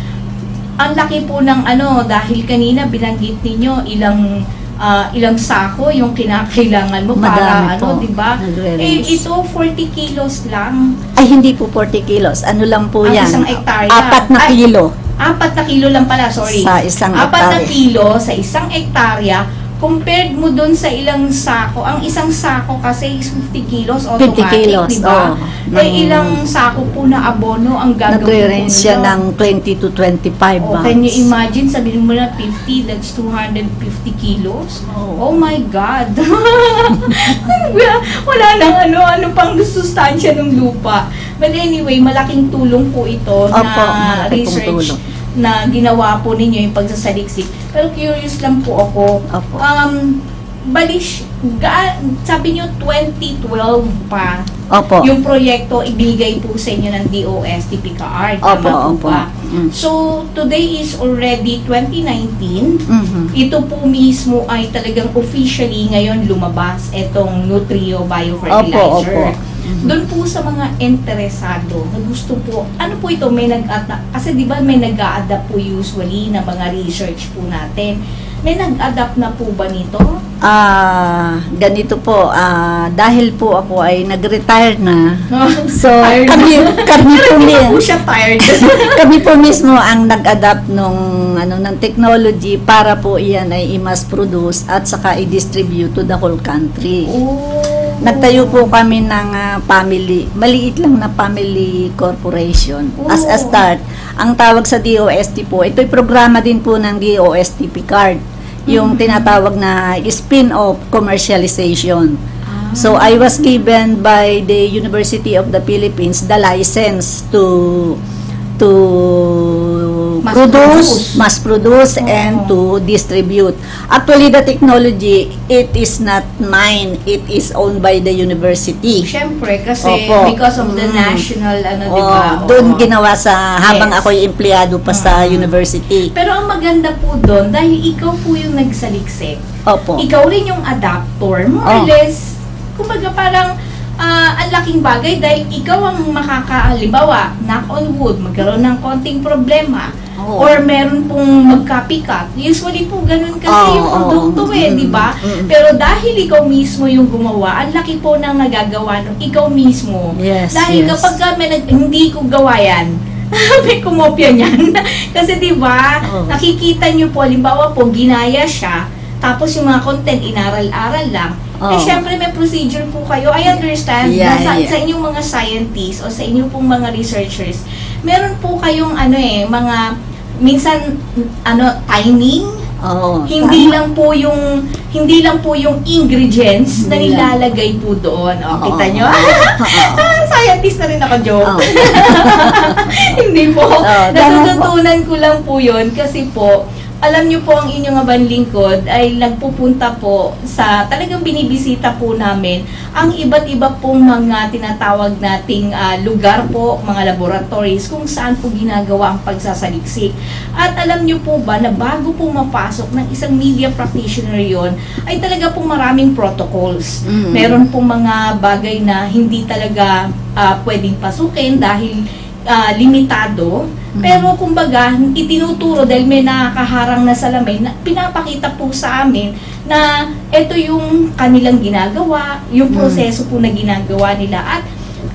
[SPEAKER 3] ang laki po ng ano, dahil kanina binanggit ninyo ilang ah, ilang sako yung kinakailangan mo para
[SPEAKER 4] Madami
[SPEAKER 3] ano,
[SPEAKER 4] po.
[SPEAKER 3] di ba? Eh, ito 40 kilos lang.
[SPEAKER 4] Ay hindi po 40 kilos. Ano lang po
[SPEAKER 3] Ang
[SPEAKER 4] yan?
[SPEAKER 3] isang hektarya.
[SPEAKER 4] Apat na
[SPEAKER 3] Ay,
[SPEAKER 4] kilo.
[SPEAKER 3] Apat na kilo lang pala, sorry.
[SPEAKER 4] Sa isang
[SPEAKER 3] Apat na
[SPEAKER 4] hektarya.
[SPEAKER 3] kilo sa isang hektarya compared mo dun sa ilang sako, ang isang sako kasi is 50 kilos
[SPEAKER 4] 50
[SPEAKER 3] automatic,
[SPEAKER 4] kilos,
[SPEAKER 3] di ba?
[SPEAKER 4] oo.
[SPEAKER 3] Eh,
[SPEAKER 4] Nang-
[SPEAKER 3] ilang sako po na abono ang gagawin po
[SPEAKER 4] Nagre-range siya ng 20 to 25
[SPEAKER 3] Oh, can you imagine, sabihin mo na 50, that's 250 kilos?
[SPEAKER 4] Oo.
[SPEAKER 3] Oh my God! Wala nang ano, ano pang sustansya ng lupa. But anyway, malaking tulong po ito
[SPEAKER 4] Opo,
[SPEAKER 3] na research
[SPEAKER 4] tulong.
[SPEAKER 3] na ginawa po ninyo yung pagsasaliksik. Pero curious lang po ako.
[SPEAKER 4] Opo.
[SPEAKER 3] Um, balish, ga, sabi nyo 2012 pa
[SPEAKER 4] Opo.
[SPEAKER 3] yung proyekto ibigay po sa inyo ng DOST PICAR.
[SPEAKER 4] Opo, opo.
[SPEAKER 3] ba?
[SPEAKER 4] Mm.
[SPEAKER 3] So, today is already 2019.
[SPEAKER 4] Mhm.
[SPEAKER 3] Ito po mismo ay talagang officially ngayon lumabas itong Nutrio Biofertilizer.
[SPEAKER 4] Opo, opo. Mhm.
[SPEAKER 3] Doon po sa mga interesado na gusto po, ano po ito, may nag-adapt, kasi di ba may nag-a-adapt po usually na mga research po natin. May nag-adapt na po ba nito?
[SPEAKER 4] Ah, ganito po, ah, dahil po ako ay nag-retire na. So,
[SPEAKER 3] Tired
[SPEAKER 4] kami, kami po,
[SPEAKER 3] Hindi
[SPEAKER 4] mi-
[SPEAKER 3] po siya tired.
[SPEAKER 4] kami po mismo ang nag-adapt nung ano ng technology para po iyan ay i-mass produce at saka i-distribute to the whole country.
[SPEAKER 3] oh.
[SPEAKER 4] Nagtayo po kami ng ah, family, maliit lang na family corporation as a
[SPEAKER 3] Oh.
[SPEAKER 4] start. Ang tawag sa DOST po, ito'y programa din po ng DOST Picard, yung tinatawag na spin-off commercialization.
[SPEAKER 3] Ah.
[SPEAKER 4] So I was given by the University of the Philippines the license to to produce,
[SPEAKER 3] produce.
[SPEAKER 4] mass produce
[SPEAKER 3] Oo.
[SPEAKER 4] and to distribute. Actually the technology it is not mine, it is owned by the university.
[SPEAKER 3] Siyempre, kasi
[SPEAKER 4] Opo.
[SPEAKER 3] because of the
[SPEAKER 4] Mm.
[SPEAKER 3] national, ano, di
[SPEAKER 4] Oh,
[SPEAKER 3] ba?
[SPEAKER 4] doon
[SPEAKER 3] Oo.
[SPEAKER 4] ginawa sa habang
[SPEAKER 3] Yes.
[SPEAKER 4] ako'y empleyado pa sa
[SPEAKER 3] Mm.
[SPEAKER 4] university.
[SPEAKER 3] Pero ang maganda po doon, dahil ikaw po yung nagsaliksik,
[SPEAKER 4] Opo.
[SPEAKER 3] ikaw rin yung adaptor, more or
[SPEAKER 4] Oh.
[SPEAKER 3] less, kumbaga parang ah, ang laking bagay dahil ikaw ang makakaalibawa, knock on wood, magkaroon ng konting problema,
[SPEAKER 4] Oo.
[SPEAKER 3] or meron pong mag-copycat. Usually po ganun kasi
[SPEAKER 4] Oo,
[SPEAKER 3] yung produkto
[SPEAKER 4] oo.
[SPEAKER 3] eh,
[SPEAKER 4] Mm,
[SPEAKER 3] di ba?
[SPEAKER 4] mm.
[SPEAKER 3] Pero dahil ikaw mismo yung gumawa, ang laki po ng nagagawa ng ikaw mismo.
[SPEAKER 4] Yes,
[SPEAKER 3] Dahil
[SPEAKER 4] yes.
[SPEAKER 3] kapag ka may nag- hindi ko gawa yan, may kumopya niyan. Kasi 'di ba?
[SPEAKER 4] Oo.
[SPEAKER 3] Nakikita niyo po halimbawa po ginaya siya, tapos yung mga content inaral-aral lang. Eh
[SPEAKER 4] Oo.
[SPEAKER 3] syempre may procedure po kayo. I understand
[SPEAKER 4] Yeah,
[SPEAKER 3] na sa,
[SPEAKER 4] yeah.
[SPEAKER 3] sa inyong mga scientists o sa inyong pong mga researchers, meron po kayong ano eh, mga minsan ano timing
[SPEAKER 4] Oo.
[SPEAKER 3] hindi
[SPEAKER 4] tama.
[SPEAKER 3] lang po yung hindi lang po yung ingredients na
[SPEAKER 4] Hindi lang.
[SPEAKER 3] nilalagay po doon. O,
[SPEAKER 4] Oo.
[SPEAKER 3] kita nyo?
[SPEAKER 4] Oo.
[SPEAKER 3] Scientist na rin ako, joke.
[SPEAKER 4] Oo.
[SPEAKER 3] hindi po.
[SPEAKER 4] Po.
[SPEAKER 3] Natutunan ko lang po yun kasi po, alam niyo po ang inyong aban lingkod ay nagpupunta po sa talagang binibisita po namin ang iba't iba pong mga tinatawag nating ah, lugar po, mga laboratories kung saan po ginagawa ang pagsasaliksik. At alam niyo po ba na bago po mapasok ng isang media practitioner yon ay talaga pong maraming protocols.
[SPEAKER 4] Mm.
[SPEAKER 3] Meron pong mga bagay na hindi talaga ah, pwedeng pasukin dahil ah, limitado. Pero kumbaga, itinuturo dahil may nakakaharang na salamin, na pinapakita po sa amin na ito yung kanilang ginagawa, yung
[SPEAKER 4] Mm.
[SPEAKER 3] proseso po na ginagawa nila. At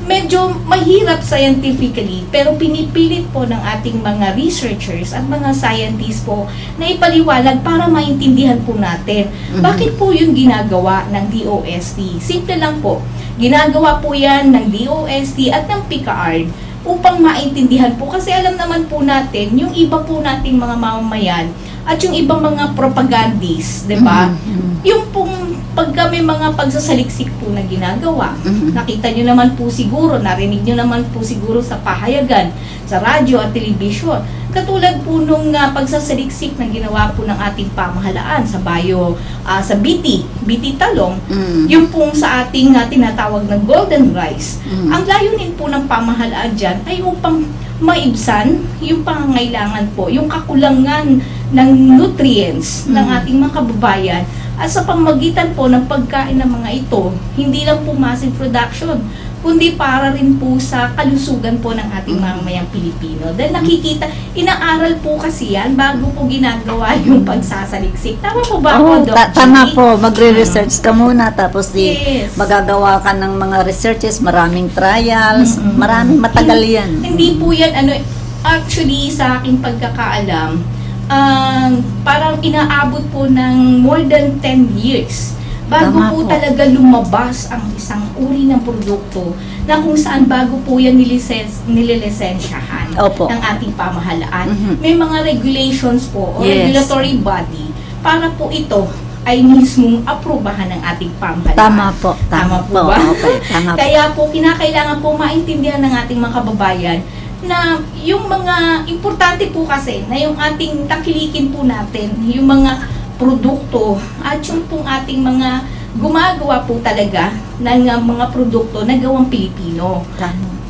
[SPEAKER 3] medyo mahirap scientifically, pero pinipilit po ng ating mga researchers at mga scientists po na ipaliwanag para maintindihan po natin.
[SPEAKER 4] Mhm.
[SPEAKER 3] Bakit po yung ginagawa ng DOST? Simple lang po. Ginagawa po yan ng DOST at ng PICARD upang maintindihan po. Kasi alam naman po natin, yung iba po nating mga mamamayan at yung ibang mga propagandists, di ba?
[SPEAKER 4] Mhm.
[SPEAKER 3] Yung pong pagka may mga pagsasaliksik po na ginagawa,
[SPEAKER 4] Mhm.
[SPEAKER 3] nakita nyo naman po siguro, narinig nyo naman po siguro sa pahayagan, sa radyo at telebisyon, Katulad po nung uh, pagsasaliksik na ginawa po ng ating pamahalaan sa bio, ah, sa BT, BT Talong,
[SPEAKER 4] Mm.
[SPEAKER 3] yung pong sa ating uh, tinatawag na golden rice.
[SPEAKER 4] Mm.
[SPEAKER 3] Ang layunin po ng pamahalaan dyan ay upang maibsan yung pangangailangan po, yung kakulangan ng nutrients ng
[SPEAKER 4] Mm.
[SPEAKER 3] ating mga kababayan at sa pamagitan po ng pagkain ng mga ito, hindi lang po massive production, kundi para rin po sa kalusugan po ng ating mamamayang Pilipino. Dahil nakikita, inaaral po kasi yan bago po ginagawa yung pagsasaliksik. Tama po ba
[SPEAKER 4] Oo,
[SPEAKER 3] ako, Doc
[SPEAKER 4] ta- tama po. Magre-research ka muna tapos di
[SPEAKER 3] Yes.
[SPEAKER 4] magagawa ka ng mga researches, maraming trials,
[SPEAKER 3] Mm-mm.
[SPEAKER 4] maraming matagal yan.
[SPEAKER 3] Hindi po yan, ano, actually, sa aking pagkakaalam, um, parang inaabot po ng more than 10 years bago
[SPEAKER 4] Tama
[SPEAKER 3] po,
[SPEAKER 4] po.
[SPEAKER 3] talaga lumabas ang isang uri ng produkto na kung saan bago po yan nilisens, nililisensyahan
[SPEAKER 4] Opo.
[SPEAKER 3] ng ating pamahalaan.
[SPEAKER 4] Mhm.
[SPEAKER 3] May mga regulations po o
[SPEAKER 4] Yes.
[SPEAKER 3] regulatory body para po ito ay mismong aprubahan ng ating pamahalaan.
[SPEAKER 4] Tama po.
[SPEAKER 3] Tama po ba?
[SPEAKER 4] Okay, tama po.
[SPEAKER 3] Kaya po, kinakailangan po maintindihan ng ating mga kababayan na yung mga importante po kasi na yung ating takilikin po natin, yung mga produkto at yung pong ating mga gumagawa po talaga ng uh, mga produkto na gawang Pilipino.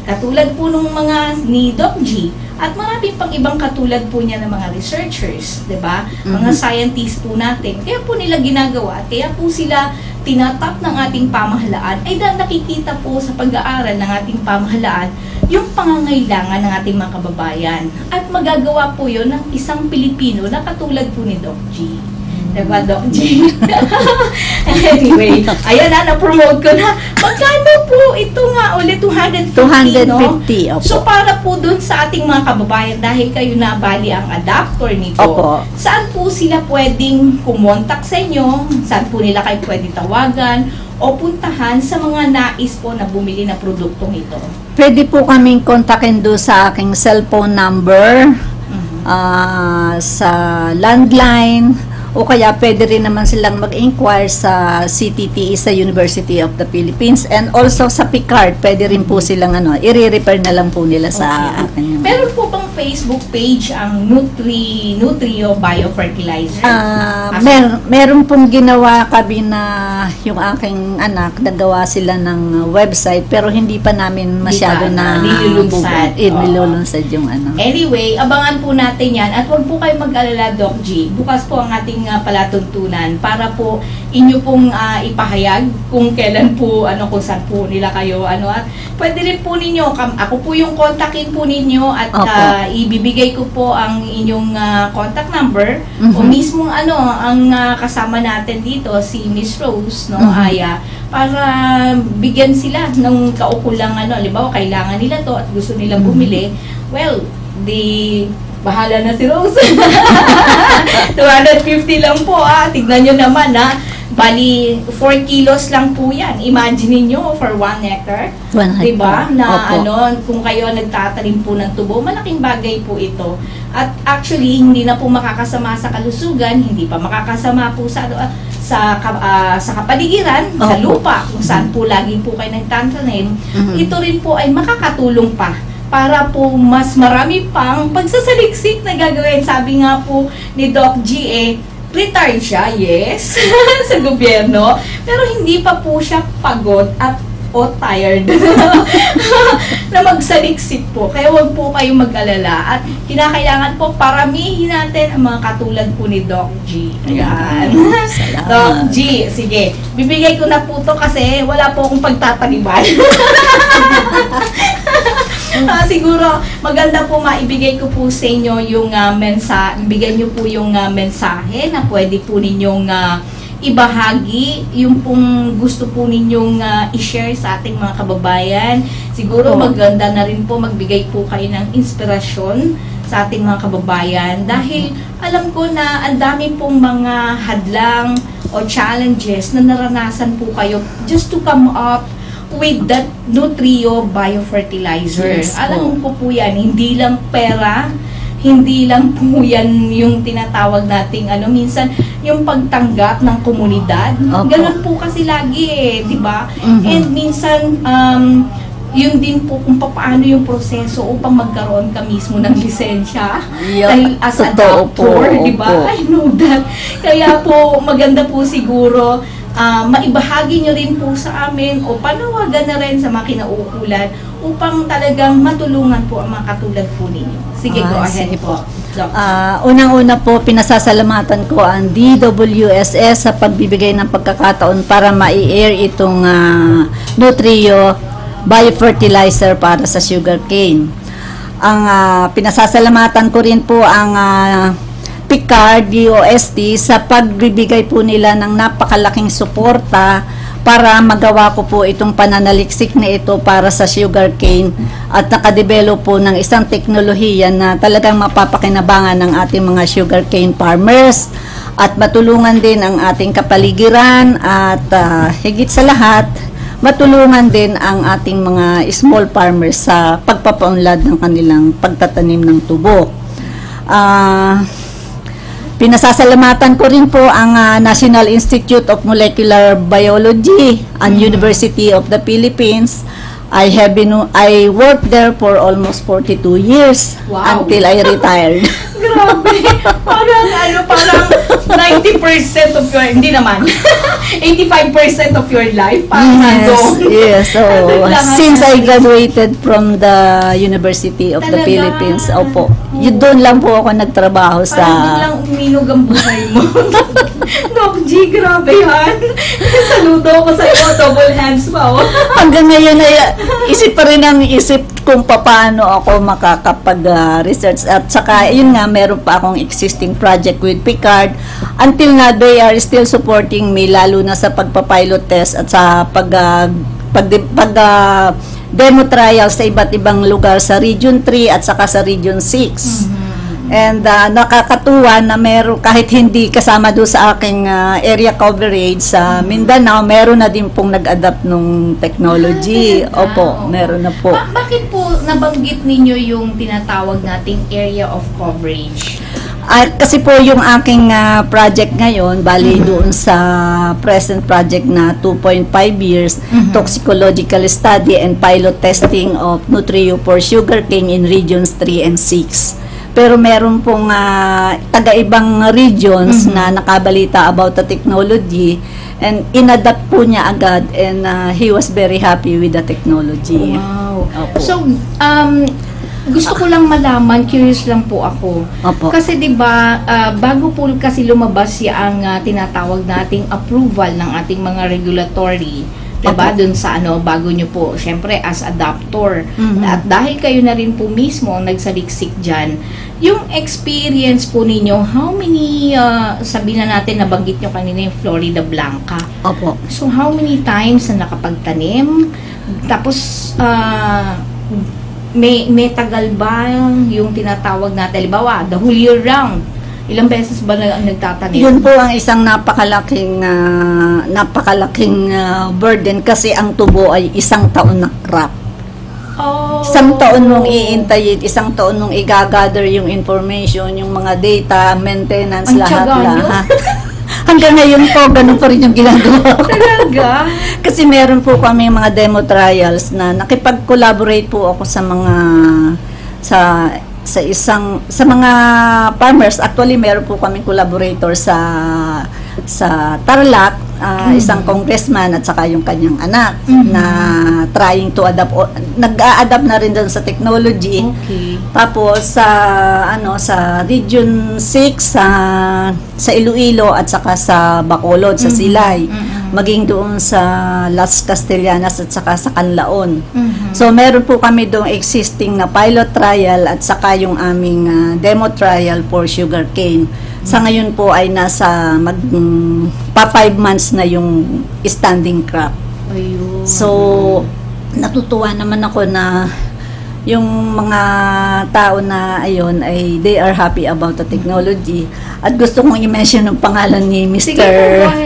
[SPEAKER 3] Katulad po nung mga ni Doc G at marami pang ibang katulad po niya ng mga researchers, 'di ba? Mga
[SPEAKER 4] Mhm.
[SPEAKER 3] scientists po natin. Kaya po nila ginagawa, kaya po sila tinatap ng ating pamahalaan ay dahil nakikita po sa pag-aaral ng ating pamahalaan yung pangangailangan ng ating mga kababayan. At magagawa po yon ng isang Pilipino na katulad po ni Doc G. Diba, Doc G? anyway, ayan na, na-promote ko na. Magkano po ito nga ulit? 250, no?
[SPEAKER 4] 250, opo.
[SPEAKER 3] So, para po dun sa ating mga kababayan, dahil kayo na bali ang adapter nito,
[SPEAKER 4] Opo.
[SPEAKER 3] saan po sila pwedeng kumontak sa inyo? Saan po nila kayo pwedeng tawagan? O puntahan sa mga nais po na bumili ng produktong ito?
[SPEAKER 4] Pwede po kaming kontakin do sa aking cellphone number,
[SPEAKER 3] Mhm.
[SPEAKER 4] ah, sa landline, o kaya pwede rin naman silang mag-inquire sa CTTE sa University of the Philippines and also sa PICARD, pwede rin po silang ano, i-refer na lang po nila sa
[SPEAKER 3] Okay.
[SPEAKER 4] akin.
[SPEAKER 3] Meron po bang Facebook page ang Nutri Nutrio Biofertilizer?
[SPEAKER 4] Ah,
[SPEAKER 3] As-
[SPEAKER 4] mer meron pong ginawa kami na yung aking anak, nagawa sila ng website pero hindi pa namin masyado
[SPEAKER 3] pa
[SPEAKER 4] na
[SPEAKER 3] na nilulunsad.
[SPEAKER 4] Eh, nilulunsad yung ano.
[SPEAKER 3] Anyway, abangan po natin yan at huwag po kayo mag-alala, Doc G. Bukas po ang ating uh, palatuntunan para po inyo pong ah, ipahayag kung kailan po, ano, kung saan po nila kayo, ano, at pwede rin po ninyo, kam, ako po yung kontakin po ninyo at
[SPEAKER 4] Opo.
[SPEAKER 3] ah, ibibigay ko po ang inyong ah, contact number o
[SPEAKER 4] Mhm.
[SPEAKER 3] mismong ano, ang ah, kasama natin dito, si Miss Rose, no,
[SPEAKER 4] Mhm.
[SPEAKER 3] Aya, para bigyan sila ng kaukulang ano, halimbawa kailangan nila to at gusto nilang
[SPEAKER 4] Mhm.
[SPEAKER 3] bumili, well, di bahala na si Rose. 250 lang po ah. Tignan nyo naman ha. Bali, 4 kilos lang po yan. Imagine niyo for 1 hectare.
[SPEAKER 4] One
[SPEAKER 3] Diba?
[SPEAKER 4] hectare.
[SPEAKER 3] Na
[SPEAKER 4] Opo.
[SPEAKER 3] ano, kung kayo nagtatanim po ng tubo, malaking bagay po ito. At actually, hindi na po makakasama sa kalusugan, hindi pa makakasama po sa ano, ah, sa ah, sa kapaligiran, sa
[SPEAKER 4] Opo.
[SPEAKER 3] lupa, kung saan po lagi po kayo nagtatanim.
[SPEAKER 4] Mhm.
[SPEAKER 3] Ito rin po ay makakatulong pa para po mas marami pang pagsasaliksik na gagawin. Sabi nga po ni Doc G, eh, retired siya, yes, sa gobyerno. Pero hindi pa po siya pagod at o tired na magsaliksik po. Kaya wag po kayong mag-alala. At kinakailangan po paramihin natin ang mga katulad po ni Doc G. Ayan. Doc G, sige. Bibigay ko na po to kasi wala po akong pagtataniban. Ah, siguro maganda po maibigay ko po sa inyo yung uh, mensa, bigyan niyo po yung ah, mensahe na pwede po ninyong ah, ibahagi yung pong gusto po ninyong ah, i-share sa ating mga kababayan. Siguro
[SPEAKER 4] Opo.
[SPEAKER 3] maganda na rin po magbigay po kayo ng inspirasyon sa ating mga kababayan dahil alam ko na ang dami pong mga hadlang o challenges na naranasan po kayo just to come up with that Nutrio biofertilizer.
[SPEAKER 4] Yes po.
[SPEAKER 3] Alam ko po yan, hindi lang pera, hindi lang po yan yung tinatawag nating ano, minsan yung pagtanggap ng komunidad.
[SPEAKER 4] Opo.
[SPEAKER 3] Ganun po kasi lagi eh, di ba?
[SPEAKER 4] Mhm.
[SPEAKER 3] And minsan, um, yun din po kung paano yung proseso upang magkaroon ka mismo ng lisensya.
[SPEAKER 4] Yeah,
[SPEAKER 3] Dahil as a
[SPEAKER 4] totoo po,
[SPEAKER 3] doctor, di ba? I know that. Kaya po, maganda po siguro ah, maibahagi nyo rin po sa amin o panawagan na rin sa mga kinauukulan upang talagang matulungan po ang mga katulad po ninyo. Sige, go
[SPEAKER 4] Ah,
[SPEAKER 3] ahead
[SPEAKER 4] sige
[SPEAKER 3] po. Doc.
[SPEAKER 4] Ah, unang-una po, pinasasalamatan ko ang DWSS sa pagbibigay ng pagkakataon para ma-air itong ah, Nutrio biofertilizer para sa sugarcane. Ang ah, pinasasalamatan ko rin po ang ah, Picard DOST sa pagbibigay po nila ng napakalaking suporta para magawa ko po itong pananaliksik na ito para sa sugarcane at nakadevelop po ng isang teknolohiya na talagang mapapakinabangan ng ating mga sugarcane farmers at matulungan din ang ating kapaligiran at ah, higit sa lahat matulungan din ang ating mga small farmers sa pagpapaunlad ng kanilang pagtatanim ng tubo. Ah, Pinasasalamatan ko rin po ang ah, National Institute of Molecular Biology and University of the Philippines. I have been I worked there for almost 42 years
[SPEAKER 3] Wow.
[SPEAKER 4] until I retired.
[SPEAKER 3] Grabe. Parang ano, parang 90% of your, hindi naman, 85% of your life, parang
[SPEAKER 4] yes, yes. So, since I graduated from the University of the
[SPEAKER 3] Talaga?
[SPEAKER 4] Philippines, opo. Yun doon lang po ako nagtrabaho sa
[SPEAKER 3] Parang biglang uminog ang buhay mo. Doc G, grabe yan. Saludo ko sa iyo, double hands pa, oh.
[SPEAKER 4] hanggang ngayon ay isip pa rin ang isip kung paano ako makakapag-research. At saka, yun nga, meron pa akong existing project with Picard. Until na, they are still supporting me, lalo na sa pagpapilot test at sa pag, uh, pag, pag uh, demo trial sa iba't ibang lugar sa Region 3 at saka sa Region 6. And uh, nakakatuwa na meron kahit hindi kasama doon sa aking uh, area coverage sa Mindanao, meron na din pong nag-adapt nung technology.
[SPEAKER 3] Ah?
[SPEAKER 4] Opo, meron na po.
[SPEAKER 3] Ba- bakit po nabanggit ninyo yung tinatawag nating area of coverage?
[SPEAKER 4] At kasi po yung aking ah, project ngayon, bali doon sa present project na 2.5 years, toxicological study and pilot testing of Nutrio for sugarcane in regions 3 and 6. Pero meron pong ah, taga-ibang regions na nakabalita about the technology and inadapt po niya agad and ah, he was very happy with the technology.
[SPEAKER 3] Wow.
[SPEAKER 4] Opo.
[SPEAKER 3] So, um, gusto ko lang malaman, curious lang po ako.
[SPEAKER 4] Opo.
[SPEAKER 3] Kasi 'di ba, ah, bago po kasi lumabas ang ah, tinatawag nating approval ng ating mga regulatory 'di ba
[SPEAKER 4] Opo.
[SPEAKER 3] dun sa ano bago nyo po syempre as adapter
[SPEAKER 4] Mhm.
[SPEAKER 3] at dahil kayo na rin po mismo ang nagsaliksik diyan yung experience po ninyo how many ah, sabihin na natin nabanggit nyo kanina yung Florida Blanca
[SPEAKER 4] Opo.
[SPEAKER 3] So, how many times na nakapagtanim? Tapos, ah, may, may tagal ba yung tinatawag natin? Halimbawa, the whole year round. Ilang beses ba na nagtatanim?
[SPEAKER 4] Yun po ang isang napakalaking ah, napakalaking ah, burden kasi ang tubo ay isang taon na crop.
[SPEAKER 3] Oh.
[SPEAKER 4] Isang taon mong iintayin, isang taon mong i-gather yung information, yung mga data, maintenance,
[SPEAKER 3] Ang
[SPEAKER 4] lahat
[SPEAKER 3] tiyaga nyo.
[SPEAKER 4] lahat. Hanggang ngayon po, ganun pa rin yung ginagawa ko.
[SPEAKER 3] Talaga?
[SPEAKER 4] Kasi meron po kami mga demo trials na nakipag-collaborate po ako sa mga sa sa isang sa mga farmers actually meron po kaming collaborator sa sa Tarlac ah, isang congressman at saka yung kanyang anak
[SPEAKER 3] Mhm.
[SPEAKER 4] na trying to adapt nag-a-adapt na rin doon sa technology
[SPEAKER 3] Okay.
[SPEAKER 4] tapos sa ano sa Region 6 sa sa Iloilo at saka sa Bacolod sa
[SPEAKER 3] Mhm.
[SPEAKER 4] Silay
[SPEAKER 3] Mhm.
[SPEAKER 4] Maging doon sa Las Castellanas at saka sa Canlaon.
[SPEAKER 3] Mhm.
[SPEAKER 4] So meron po kami doon existing na pilot trial at saka yung aming ah, demo trial for sugarcane. Sa ngayon po ay nasa mag mm, pa 5 months na yung standing crop.
[SPEAKER 3] Ayun.
[SPEAKER 4] So, natutuwa naman ako na yung mga tao na ayun ay they are happy about the technology. At gusto kong i-mention ng pangalan ni Mr.
[SPEAKER 3] Sige po.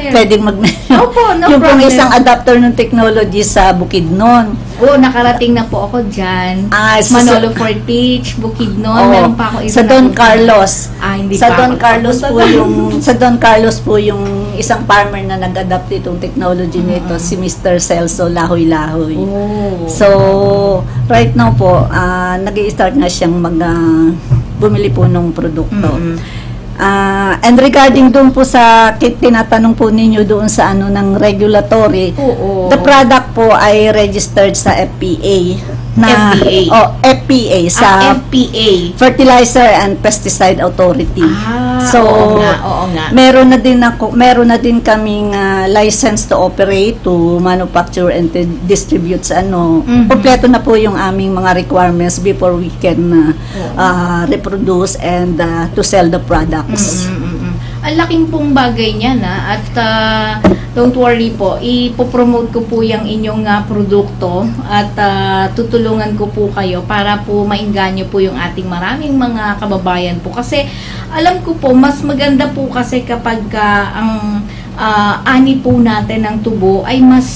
[SPEAKER 4] Pwedeng mag-mention.
[SPEAKER 3] Opo, no
[SPEAKER 4] yung
[SPEAKER 3] problem.
[SPEAKER 4] isang adapter ng technology sa Bukidnon.
[SPEAKER 3] Oo, nakarating na po ako dyan.
[SPEAKER 4] Ah, sa-
[SPEAKER 3] Manolo Fortich, Bukidnon,
[SPEAKER 4] Oo.
[SPEAKER 3] meron pa ako isa
[SPEAKER 4] sa
[SPEAKER 3] na
[SPEAKER 4] Don. Carlos.
[SPEAKER 3] Ah, hindi
[SPEAKER 4] sa
[SPEAKER 3] pa
[SPEAKER 4] Don
[SPEAKER 3] ako
[SPEAKER 4] Carlos po yung sa Don Carlos po yung isang farmer na nag-adapt itong technology nito si Mr. Celso Lahoy-Lahoy.
[SPEAKER 3] Oh.
[SPEAKER 4] So, right now po, ah nag-i-start na siyang mag ah, bumili po ng produkto.
[SPEAKER 3] Mm-mm.
[SPEAKER 4] Ah, and regarding doon po sa tinatanong po ninyo doon sa ano ng regulatory,
[SPEAKER 3] Oo.
[SPEAKER 4] the product po ay registered sa FPA na
[SPEAKER 3] FPA.
[SPEAKER 4] oh FPA sa
[SPEAKER 3] Ah, FPA.
[SPEAKER 4] Fertilizer and Pesticide Authority.
[SPEAKER 3] Ah,
[SPEAKER 4] so,
[SPEAKER 3] oo nga, oo nga.
[SPEAKER 4] meron na din ako, meron na din kaming ah, license to operate, to manufacture and to distribute sa ano.
[SPEAKER 3] Mhm.
[SPEAKER 4] Kompleto na po yung aming mga requirements before we can ah, ah, reproduce and ah, to sell the products.
[SPEAKER 3] Mm-mm-mm. Ang laking pong bagay niya na at ah, don't worry po, ipopromote ko po yung inyong ah, produkto at ah, tutulungan ko po kayo para po mainganyo po yung ating maraming mga kababayan po. Kasi alam ko po mas maganda po kasi kapag ah, ang ah, ani po natin ng tubo ay mas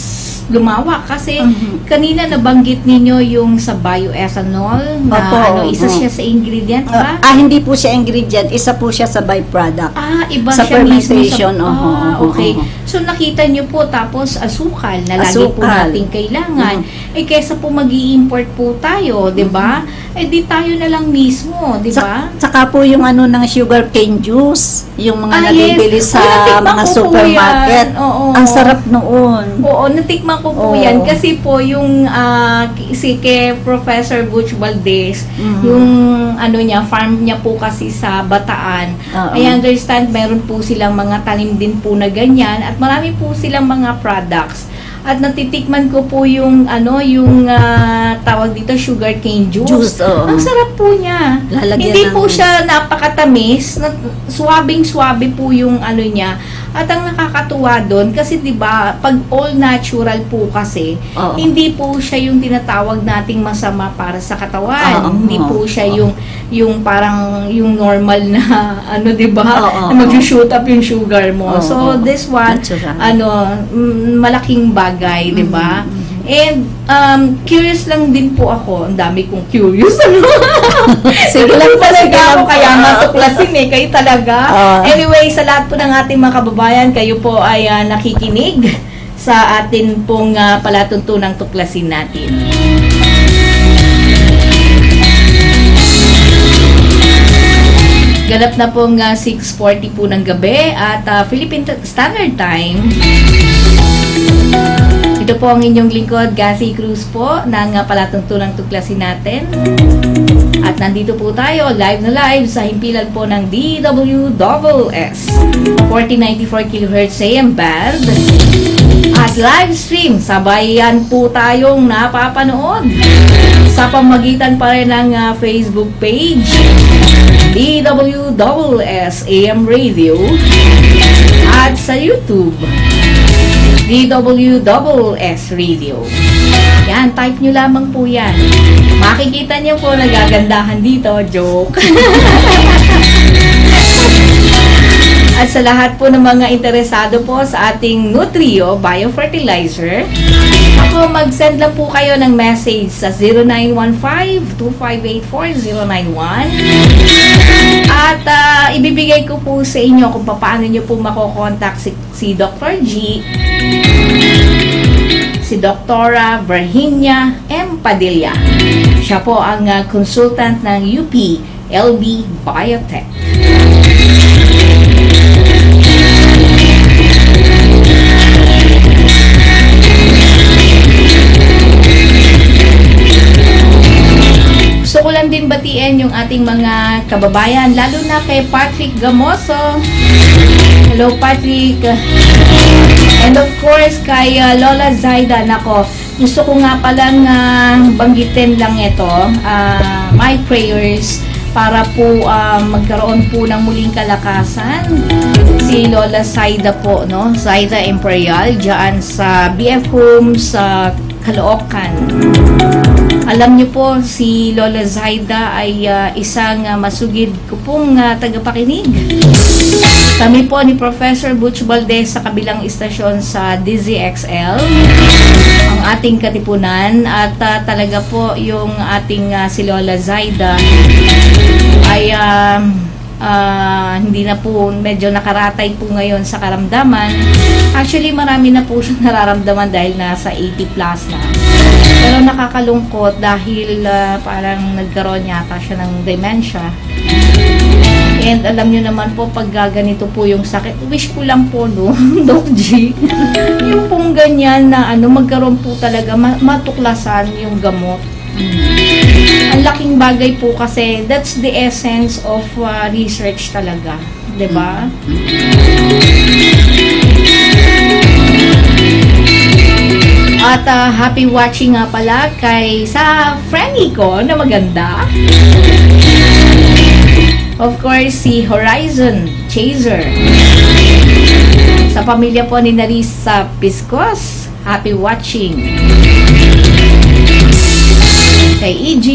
[SPEAKER 3] lumawa kasi
[SPEAKER 4] Mhm.
[SPEAKER 3] kanina nabanggit ninyo yung sa bioethanol na
[SPEAKER 4] Opo,
[SPEAKER 3] ano isa
[SPEAKER 4] oo.
[SPEAKER 3] siya sa ingredient ba?
[SPEAKER 4] Ah, ah, hindi po siya ingredient, isa po siya sa byproduct.
[SPEAKER 3] Ah, iba
[SPEAKER 4] Sa
[SPEAKER 3] siya mismo
[SPEAKER 4] fermentation,
[SPEAKER 3] sa...
[SPEAKER 4] oho,
[SPEAKER 3] ah,
[SPEAKER 4] oho,
[SPEAKER 3] okay. So, nakita niyo po, tapos asukal na lagi po
[SPEAKER 4] Asukal.
[SPEAKER 3] natin kailangan.
[SPEAKER 4] Mm.
[SPEAKER 3] Eh, kesa po mag import po tayo, di ba? Eh, di tayo na lang mismo, di ba?
[SPEAKER 4] Sa- Saka po yung ano ng sugar cane juice, yung mga
[SPEAKER 3] Ah,
[SPEAKER 4] nabibili
[SPEAKER 3] yes.
[SPEAKER 4] sa
[SPEAKER 3] Ay,
[SPEAKER 4] mga
[SPEAKER 3] po
[SPEAKER 4] supermarket.
[SPEAKER 3] yan. Oo.
[SPEAKER 4] Ang sarap noon.
[SPEAKER 3] Oo, natikman ko po
[SPEAKER 4] Oo.
[SPEAKER 3] yan kasi po yung ah, si kay Professor Butch Valdez,
[SPEAKER 4] Mhm.
[SPEAKER 3] yung ano niya, farm niya po kasi sa Bataan.
[SPEAKER 4] Oo.
[SPEAKER 3] I understand meron po silang mga tanim din po na ganyan at marami po silang mga products. At natitikman ko po yung ano, yung ah, tawag dito sugar cane juice.
[SPEAKER 4] Juice, oo.
[SPEAKER 3] Ang sarap po niya.
[SPEAKER 4] Lalagyan
[SPEAKER 3] Hindi
[SPEAKER 4] ng-
[SPEAKER 3] po siya napakatamis, na, suwabing-swabe po yung ano niya. At ang nakakatuwa doon kasi 'di ba, pag all natural po kasi,
[SPEAKER 4] Oo.
[SPEAKER 3] hindi po siya yung tinatawag nating masama para sa katawan.
[SPEAKER 4] Oo,
[SPEAKER 3] hindi po siya
[SPEAKER 4] oo.
[SPEAKER 3] yung yung parang yung normal na ano 'di ba,
[SPEAKER 4] Oo,
[SPEAKER 3] na mag-shoot up yung sugar mo.
[SPEAKER 4] Oo,
[SPEAKER 3] so this one
[SPEAKER 4] Natural.
[SPEAKER 3] ano, mm, malaking bagay, 'di ba?
[SPEAKER 4] Mm-hmm.
[SPEAKER 3] And um, curious lang din po ako. Ang dami kong curious.
[SPEAKER 4] Sige lang po, sige lang
[SPEAKER 3] ako
[SPEAKER 4] po.
[SPEAKER 3] kaya matuklasin eh. Kayo talaga.
[SPEAKER 4] Oo.
[SPEAKER 3] Anyway, sa lahat po ng ating mga kababayan, kayo po ay ah, nakikinig sa atin pong uh, palatuntunang tuklasin natin. Ganap na pong ah, 6.40 po ng gabi at ah, Philippine Standard Time. Ito po ang inyong lingkod, Gazi Cruz po, ng uh, palatuntunang tuklasin natin. At nandito po tayo, live na live, sa himpilan po ng DWSS 4094 kHz AM band. At live stream, sabayan po tayong napapanood sa pamagitan pa rin ng uh, Facebook page DWSS AM Radio at sa YouTube DWSS Radio. Yan, type nyo lamang po yan. Makikita niyo po nagagandahan dito. Joke. At sa lahat po ng mga interesado po sa ating Nutrio Biofertilizer, ako mag-send lang po kayo ng message sa 0915-2584-091 at ah, ibibigay ko po sa inyo kung paano nyo po makokontakt si, si Dr. G si Dr. Virginia M. Padilla. Siya po ang ah, consultant ng UP LB Biotech. Gusto ko lang din batiin yung ating mga kababayan, lalo na kay Patrick Gamoso. Hello Patrick. And of course, kay uh, Lola Zaida, nako, gusto ko nga palang uh, banggitin lang ito, uh, my prayers para po uh, magkaroon po ng muling kalakasan si Lola Zaida po, no? Zaida Imperial, dyan sa BF Homes sa Caloocan. Alam niyo po, si Lola Zaida ay ah, isang ah, masugid ko pong ah, tagapakinig. Kami po ni Professor Butch Valdez sa kabilang istasyon sa DZXL, ang ating katipunan at ah, talaga po yung ating ah, si Lola Zaida ay ah, ah, hindi na po medyo nakaratay po ngayon sa karamdaman. Actually, marami na po siya nararamdaman dahil nasa 80 plus na. Nakakalungkot dahil ah, parang nagkaroon yata siya ng dementia. And alam nyo naman po, pag ganito po yung sakit, wish ko lang po, no, Doc G, yung pong ganyan na ano, magkaroon po talaga, ma- matuklasan yung gamot. Ang laking bagay po kasi that's the essence of uh, research talaga, 'di ba? At uh, happy watching nga pala kay sa friendly ko na maganda. Of course, si Horizon Chaser. Sa pamilya po ni Narisa Piscos, happy watching. Kay EG.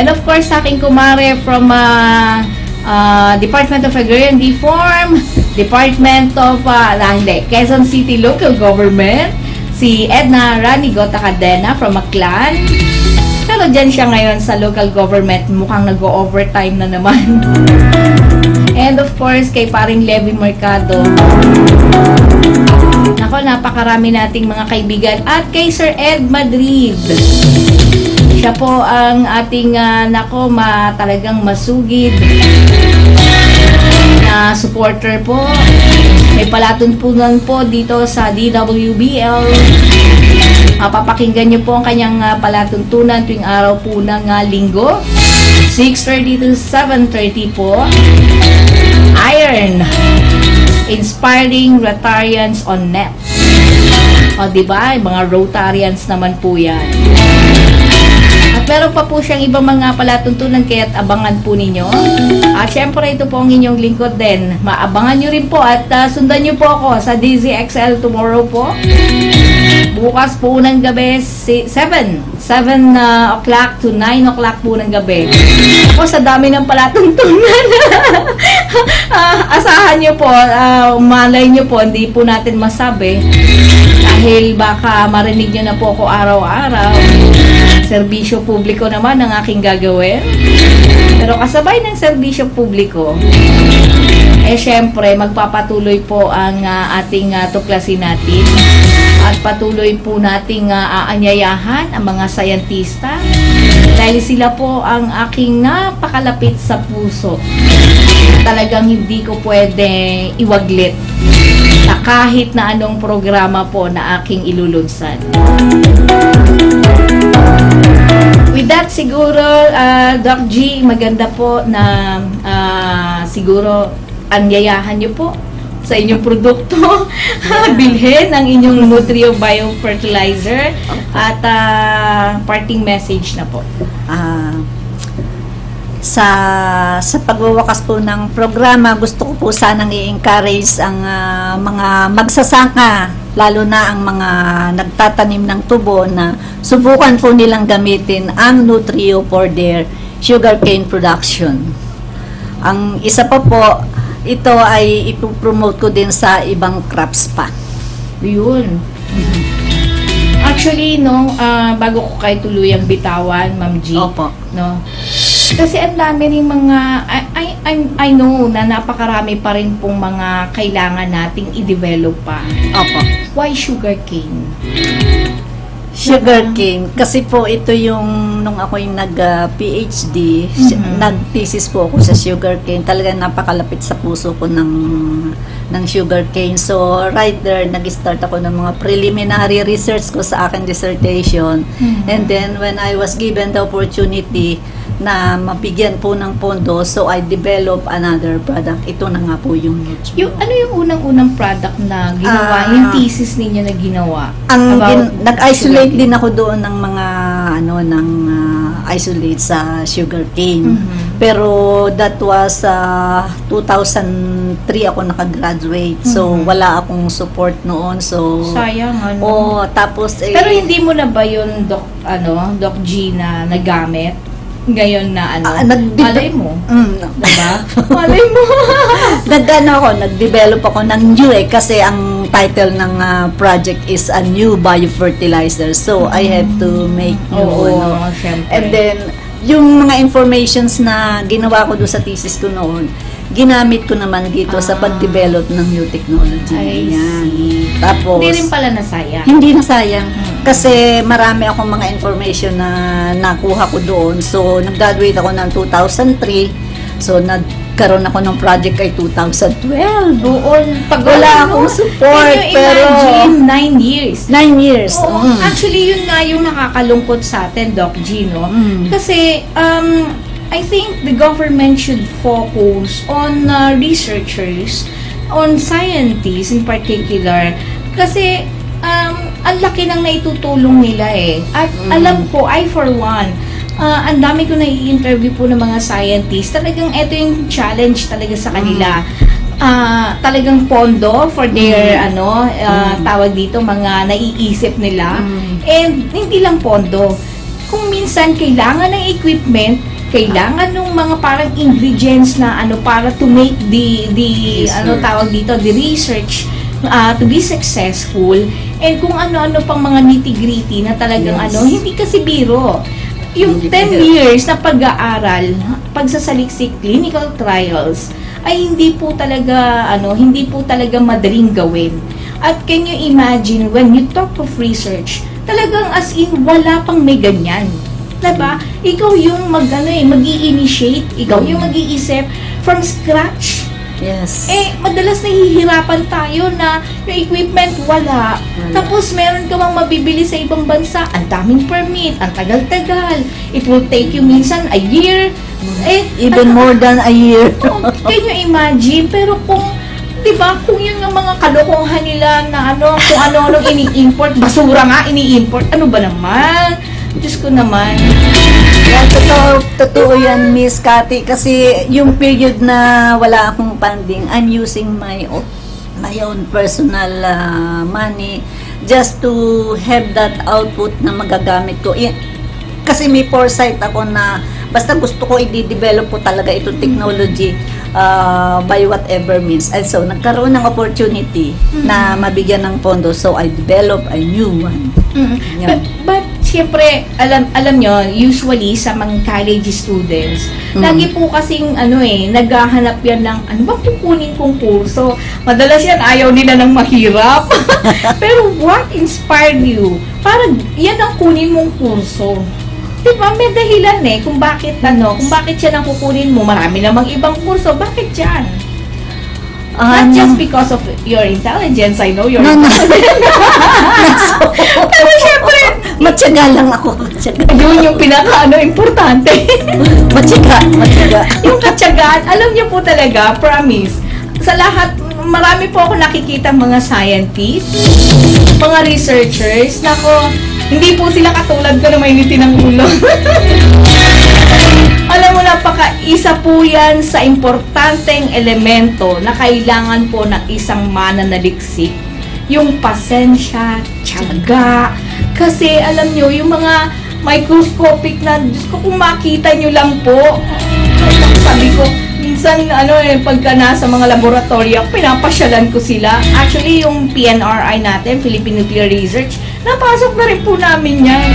[SPEAKER 3] And of course, sa aking kumare from uh, uh, Department of Agrarian Reform, Department of, uh, ah, hindi, Quezon City Local Government, si Edna Ranigo Takadena from Aklan. Pero dyan siya ngayon sa local government, mukhang nag-overtime na naman. And of course, kay paring Levi Mercado. Nako, napakarami nating mga kaibigan. At kay Sir Ed Madrid. Siya po ang ating, ah, nako, ma, talagang masugid na supporter po. May palatuntunan po dito sa DWBL. Mapapakinggan niyo po ang kanyang ah, palatuntunan tuwing araw po ng ah, linggo. 6.30 to 7.30 po. Iron. Inspiring Rotarians on Net. O, di ba? Yung Mga Rotarians naman po yan. Meron pa po siyang ibang mga palatuntunan kaya't abangan po ninyo. At syempre ito po ang inyong lingkod din. Maabangan nyo rin po at ah, sundan nyo po ako sa DZXL tomorrow po. Bukas po ng gabi, si- 7. 7 na o'clock to 9 o'clock po ng gabi. Ako sa dami ng palatuntunan. Ah, asahan nyo po, ah, malay nyo po, hindi po natin masabi. Dahil baka marinig nyo na po ako araw-araw. Serbisyo publiko naman ang aking gagawin. Pero kasabay ng serbisyo publiko, eh syempre magpapatuloy po ang ah, ating ah, tuklasin natin at patuloy po nating ah, aanyayahan ang mga sayantista dahil sila po ang aking napakalapit sa puso. Talagang hindi ko pwede iwaglit sa kahit na anong programa po na aking ilulunsan. With that, siguro, ah, Doc G, maganda po na ah, siguro anyayahan niyo po sa inyong produkto. Bilhin ang inyong Nutrio Biofertilizer at ah, parting message na po.
[SPEAKER 4] Ah, sa sa pagwawakas po ng programa, gusto ko po sanang i-encourage ang ah, mga magsasaka, lalo na ang mga nagtatanim ng tubo na subukan po nilang gamitin ang Nutrio for their sugarcane production. Ang isa pa po, ito ay ipopromote ko din sa ibang crops pa.
[SPEAKER 3] Yun. Actually, no, ah, bago ko kayo tuluyang bitawan, Ma'am G,
[SPEAKER 4] Opo.
[SPEAKER 3] no, kasi ang dami rin mga, I, I, I'm- I know na napakarami pa rin pong mga kailangan nating i-develop pa.
[SPEAKER 4] Opo.
[SPEAKER 3] Why sugarcane?
[SPEAKER 4] Sugarcane. Kasi po ito yung nung ako yung nag-PhD,
[SPEAKER 3] Mhm.
[SPEAKER 4] nag-thesis po ako sa sugarcane. Talagang napakalapit sa puso ko ng ng sugarcane. So, right there, nag-start ako ng mga preliminary research ko sa aking dissertation.
[SPEAKER 3] Mhm.
[SPEAKER 4] And then, when I was given the opportunity na mabigyan po ng pondo, so I developed another product. Ito na nga po yung Nutrio.
[SPEAKER 3] Yung, ano yung unang-unang product na ginawa,
[SPEAKER 4] Ah.
[SPEAKER 3] yung thesis ninyo na ginawa?
[SPEAKER 4] ang gin- nag-isolate din ako doon ng mga ano ng ah, isolate sa sugarcane.
[SPEAKER 3] Mhm.
[SPEAKER 4] Pero that was uh, 2003 ako nakagraduate. So
[SPEAKER 3] Mhm.
[SPEAKER 4] wala akong support noon. So
[SPEAKER 3] Sayang, ano?
[SPEAKER 4] Oh, tapos eh,
[SPEAKER 3] Pero hindi mo na ba yun, Doc, ano, Doc G na nagamit? Ngayon na ano?
[SPEAKER 4] Ah, nag-
[SPEAKER 3] malay mo.
[SPEAKER 4] Mm,
[SPEAKER 3] Diba? malay mo.
[SPEAKER 4] nag-ano ako, nag-develop ako ng new eh kasi ang title ng ah, project is a new biofertilizer. So I had to make new
[SPEAKER 3] Oo,
[SPEAKER 4] ano.
[SPEAKER 3] syempre.
[SPEAKER 4] And then yung mga informations na ginawa ko doon sa thesis ko noon, ginamit ko naman dito sa
[SPEAKER 3] Ah.
[SPEAKER 4] pag-develop ng new technology.
[SPEAKER 3] I
[SPEAKER 4] Yan.
[SPEAKER 3] see.
[SPEAKER 4] Tapos
[SPEAKER 3] Hindi rin pala nasayang.
[SPEAKER 4] hindi na sayang.
[SPEAKER 3] Mm.
[SPEAKER 4] Kasi marami akong mga information na nakuha ko doon. So, nag-graduate ako ng 2003. So, nagkaroon ako ng project kay 2012.
[SPEAKER 3] Oo, pag
[SPEAKER 4] Wala akong support,
[SPEAKER 3] Can you
[SPEAKER 4] pero-
[SPEAKER 3] nine years.
[SPEAKER 4] Nine years.
[SPEAKER 3] Oo,
[SPEAKER 4] Mm.
[SPEAKER 3] actually, yun nga yung nakakalungkot sa atin, Doc G, no?
[SPEAKER 4] Mm.
[SPEAKER 3] Kasi, um, I think the government should focus on uh, researchers, on scientists in particular. Kasi, um, ang laki ng naitutulong nila eh. At
[SPEAKER 4] Mm.
[SPEAKER 3] alam ko, I for one, uh, ang dami ko nai-interview po ng mga scientists. Talagang ito yung challenge talaga sa kanila. Ah, talagang pondo for their ano ah, tawag dito mga naiisip nila
[SPEAKER 4] Mm.
[SPEAKER 3] and hindi lang pondo kung minsan kailangan ng equipment kailangan ng mga parang ingredients na ano para to make the the ano
[SPEAKER 4] Research.
[SPEAKER 3] tawag dito the research ah, to be successful and kung ano-ano pang mga nitty-gritty na talagang
[SPEAKER 4] Yes.
[SPEAKER 3] ano hindi kasi biro yung
[SPEAKER 4] Hindi
[SPEAKER 3] 10
[SPEAKER 4] biro.
[SPEAKER 3] years na pag-aaral pagsasaliksik clinical trials ay hindi po talaga ano hindi po talaga madaling gawin at can you imagine when you talk of research talagang as in wala pang may ganyan diba? Ikaw yung mag, ano eh, mag-i-initiate, ikaw yung mag-iisip from scratch.
[SPEAKER 4] Yes.
[SPEAKER 3] Eh, madalas nahihirapan tayo na yung equipment wala.
[SPEAKER 4] Wala.
[SPEAKER 3] Tapos meron ka mang mabibili sa ibang bansa, ang daming permit, ang tagal-tagal. It will take you minsan a year. Eh,
[SPEAKER 4] Even more than a year.
[SPEAKER 3] Oh, can you imagine? Pero kung, di ba, kung yun yung mga kalokohan nila na ano, kung ano-ano ini-import, basura nga ini-import, ano ba naman? Diyos ko naman.
[SPEAKER 4] Yan, totoo, totoo yan, Miss Cathy. Kasi yung period na wala akong funding, I'm using my own, my own personal uh, money just to have that output na magagamit ko. I- kasi may foresight ako na basta gusto ko i-develop ko talaga itong technology uh, by whatever means. And so, nagkaroon ng opportunity na mabigyan ng pondo. So, I develop a new one.
[SPEAKER 3] Mm.
[SPEAKER 4] Yan.
[SPEAKER 3] But, but syempre, alam alam nyo, usually sa mga college students,
[SPEAKER 4] Mm.
[SPEAKER 3] lagi po kasing ano eh, naghahanap yan ng ano ba kukunin kong kurso. Madalas yan ayaw nila ng mahirap. Pero what inspired you? Para yan ang kunin mong kurso. Diba? May dahilan eh kung bakit ano, kung bakit yan ang kukunin mo. Marami namang ibang kurso. Bakit yan? Not
[SPEAKER 4] Um,
[SPEAKER 3] just because of your intelligence. I know your
[SPEAKER 4] No, no.
[SPEAKER 3] Pero syempre,
[SPEAKER 4] Matyaga lang ako. Matyaga.
[SPEAKER 3] yun yung pinaka ano importante.
[SPEAKER 4] Matyaga. Matyaga.
[SPEAKER 3] yung katsagaan, alam niyo po talaga, promise, sa lahat, marami po ako nakikita mga scientists, mga researchers, nako, hindi po sila katulad ko na may ngiti ng ulo. alam mo, napaka isa po yan sa importanteng elemento na kailangan po ng isang mananaliksik. Yung pasensya, tiyaga. Kasi alam nyo, yung mga microscopic na, Diyos ko, kung makita nyo lang po, sabi ko, minsan, ano eh, pagka nasa mga laboratory ako, pinapasyalan ko sila. Actually, yung PNRI natin, Philippine Nuclear Research, napasok na rin po namin yan.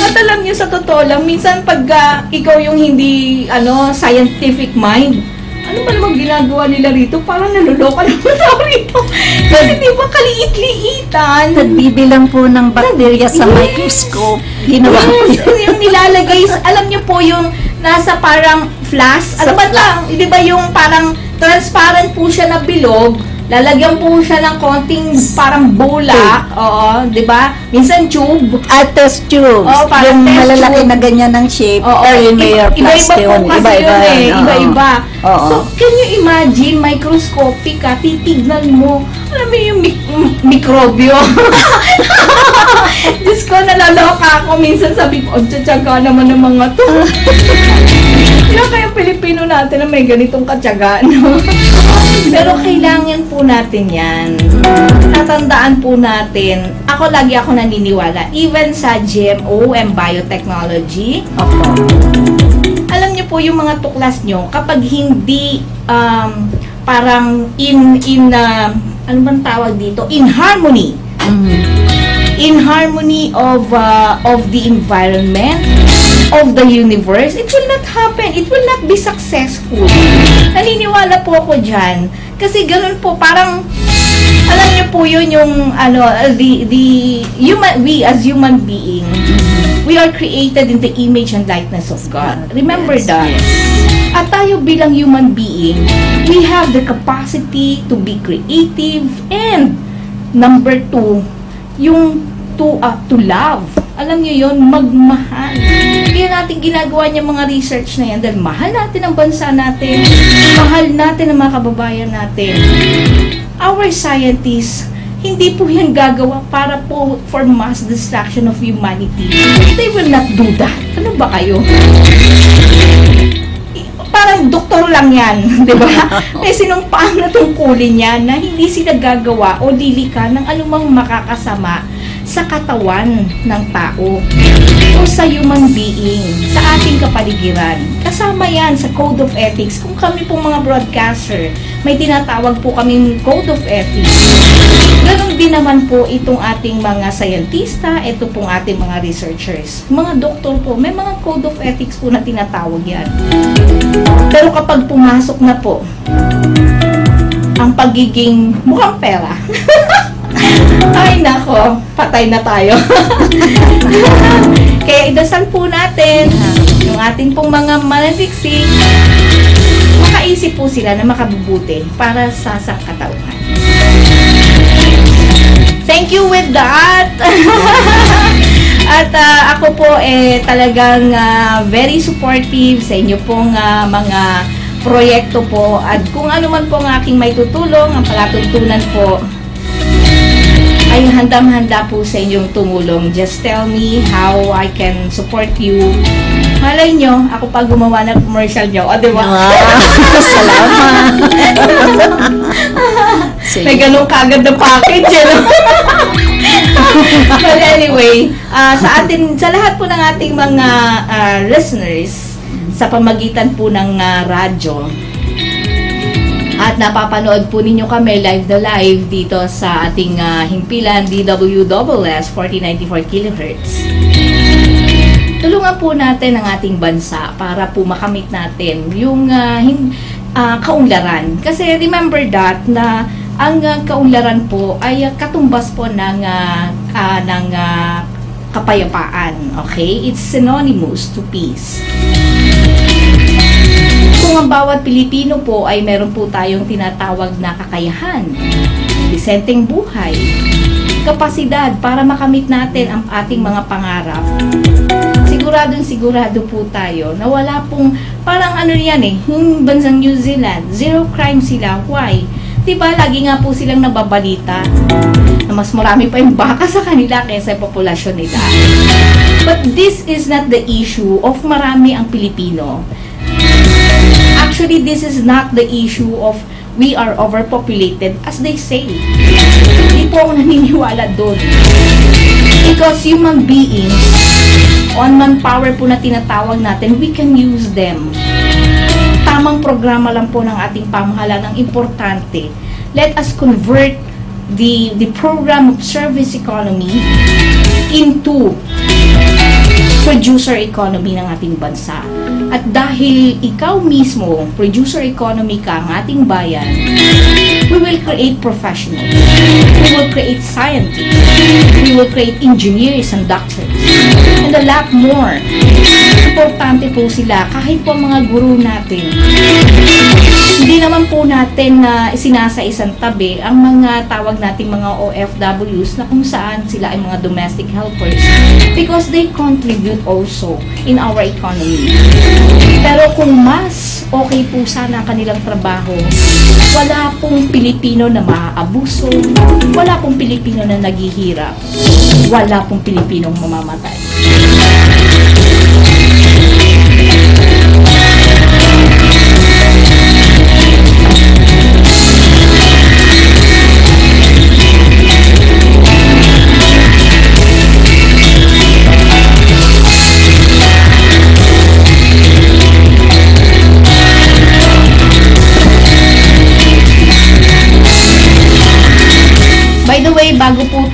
[SPEAKER 3] At alam niyo, sa totoo lang, minsan pagka ikaw yung hindi, ano, scientific mind, ano ba namang ginagawa nila rito? Parang naluloka naman ako rito. Kasi di ba kaliit-liitan?
[SPEAKER 4] Nagbibilang po ng bakterya sa
[SPEAKER 3] Yes.
[SPEAKER 4] microscope. Ginawa
[SPEAKER 3] Yes,
[SPEAKER 4] yun.
[SPEAKER 3] yung nilalagay, alam niyo po yung nasa parang flask, ano ba lang, di ba yung parang transparent po siya na bilog, lalagyan po siya ng konting parang bola, oo, di ba? Minsan tube,
[SPEAKER 4] At test tubes.
[SPEAKER 3] Oo, parang
[SPEAKER 4] yung
[SPEAKER 3] test
[SPEAKER 4] malalaki
[SPEAKER 3] tube.
[SPEAKER 4] na ganyan ng shape.
[SPEAKER 3] Oo,
[SPEAKER 4] or yung may
[SPEAKER 3] iba-iba po kasi
[SPEAKER 4] Iba-iba
[SPEAKER 3] yun eh.
[SPEAKER 4] yun.
[SPEAKER 3] Iba-iba.
[SPEAKER 4] Oo.
[SPEAKER 3] So, can you imagine, microscopic ka, titignan mo, alam mo yung mik- m- mikrobyo. Diyos ko, nalaloka ako. Minsan sabi ko, ang tsatsaga naman ng mga to. Kaya kaya Pilipino natin na may ganitong katsaga, no? Pero kailangan po natin yan. Natandaan po natin, ako lagi ako naniniwala, even sa GMO and biotechnology,
[SPEAKER 4] Opo.
[SPEAKER 3] alam niyo po yung mga tuklas nyo, kapag hindi um, parang in, in, uh, ano bang tawag dito? In harmony.
[SPEAKER 4] Mhm.
[SPEAKER 3] In harmony of, uh, of the environment, of the universe, it will not happen. It will not be successful. Naniniwala po ako dyan. Kasi ganun po, parang, alam niyo po yun yung, ano, uh, the, the, human, we as human being, we are created in the image and likeness of God. Remember
[SPEAKER 4] Yes,
[SPEAKER 3] that.
[SPEAKER 4] yes.
[SPEAKER 3] At tayo bilang human being, we have the capacity to be creative and number two, yung to uh, to love. Alam niyo yon magmahal. Kaya natin ginagawa niya mga research na yan dahil mahal natin ang bansa natin, mahal natin ang mga kababayan natin. Our scientists, hindi po yan gagawa para po for mass destruction of humanity. They will not do that. Ano ba kayo? parang doktor lang yan, di ba? Eh, sinumpaan na tungkulin niya na hindi sila gagawa o lilika ng anumang makakasama sa katawan ng tao o sa human being, sa ating kapaligiran. Kasama yan sa Code of Ethics. Kung kami pong mga broadcaster, may tinatawag po kaming Code of Ethics. Ganon din naman po itong ating mga scientista, ito pong ating mga researchers. Mga doktor po, may mga Code of Ethics po na tinatawag yan. Pero kapag pumasok na po, ang pagiging mukhang pera. Ay nako, patay na tayo. Kaya idasal po natin yung ating pong mga manaliksik, makaisip po sila na makabubuti para sa sangkatauhan. Thank you with that. At ah, ako po eh talagang ah, very supportive sa inyo pong ah, mga proyekto po at kung ano man po ang aking may tutulong, ang palatuntunan po ay handang-handa po sa inyong tumulong. Just tell me how I can support you. Malay nyo, ako pa gumawa ng commercial nyo. O, di ba?
[SPEAKER 4] Wow. Salamat. Sige.
[SPEAKER 3] May ganun kagad na package, eh, no? But anyway, ah, sa atin, sa lahat po ng ating mga ah, listeners, sa pamagitan po ng ah, radyo, at napapanood po ninyo kami live na live dito sa ating ah, himpilan DWSS 4094 kHz. Tulungan po natin ang ating bansa para po makamit natin yung ah, hin- ah, kaunlaran. Kasi remember that na ang ah, kaunlaran po ay ah, katumbas po ng ah, ah, ng ah, kapayapaan. Okay? It's synonymous to peace. Kung ang bawat Pilipino po ay meron po tayong tinatawag na kakayahan, disenteng buhay, kapasidad para makamit natin ang ating mga pangarap, siguradong sigurado po tayo na wala pong, parang ano yan eh, yung bansang New Zealand, zero crime sila. Why? Diba, lagi nga po silang nababalita na mas marami pa yung baka sa kanila kaysa yung populasyon nila. But this is not the issue of marami ang Pilipino. Actually, this is not the issue of we are overpopulated as they say. Hindi po ako naniniwala doon. Because human beings, on manpower po na tinatawag natin, we can use them. Tamang programa lang po ng ating pamahalaan ang importante. Let us convert the the program of service economy into producer economy ng ating bansa. At dahil ikaw mismo, producer economy ka ng ating bayan, we will create professionals. We will create scientists. We will create engineers and doctors. And a lot more. Importante po sila kahit po mga guru natin. Hindi naman po natin na isang tabi ang mga tawag nating mga OFWs na kung saan sila ay mga domestic helpers because they contribute also in our economy. Pero kung mas okay po sana ang kanilang trabaho, wala pong Pilipino na maaabuso, wala pong Pilipino na naghihirap, wala pong Pilipinong mamamatay.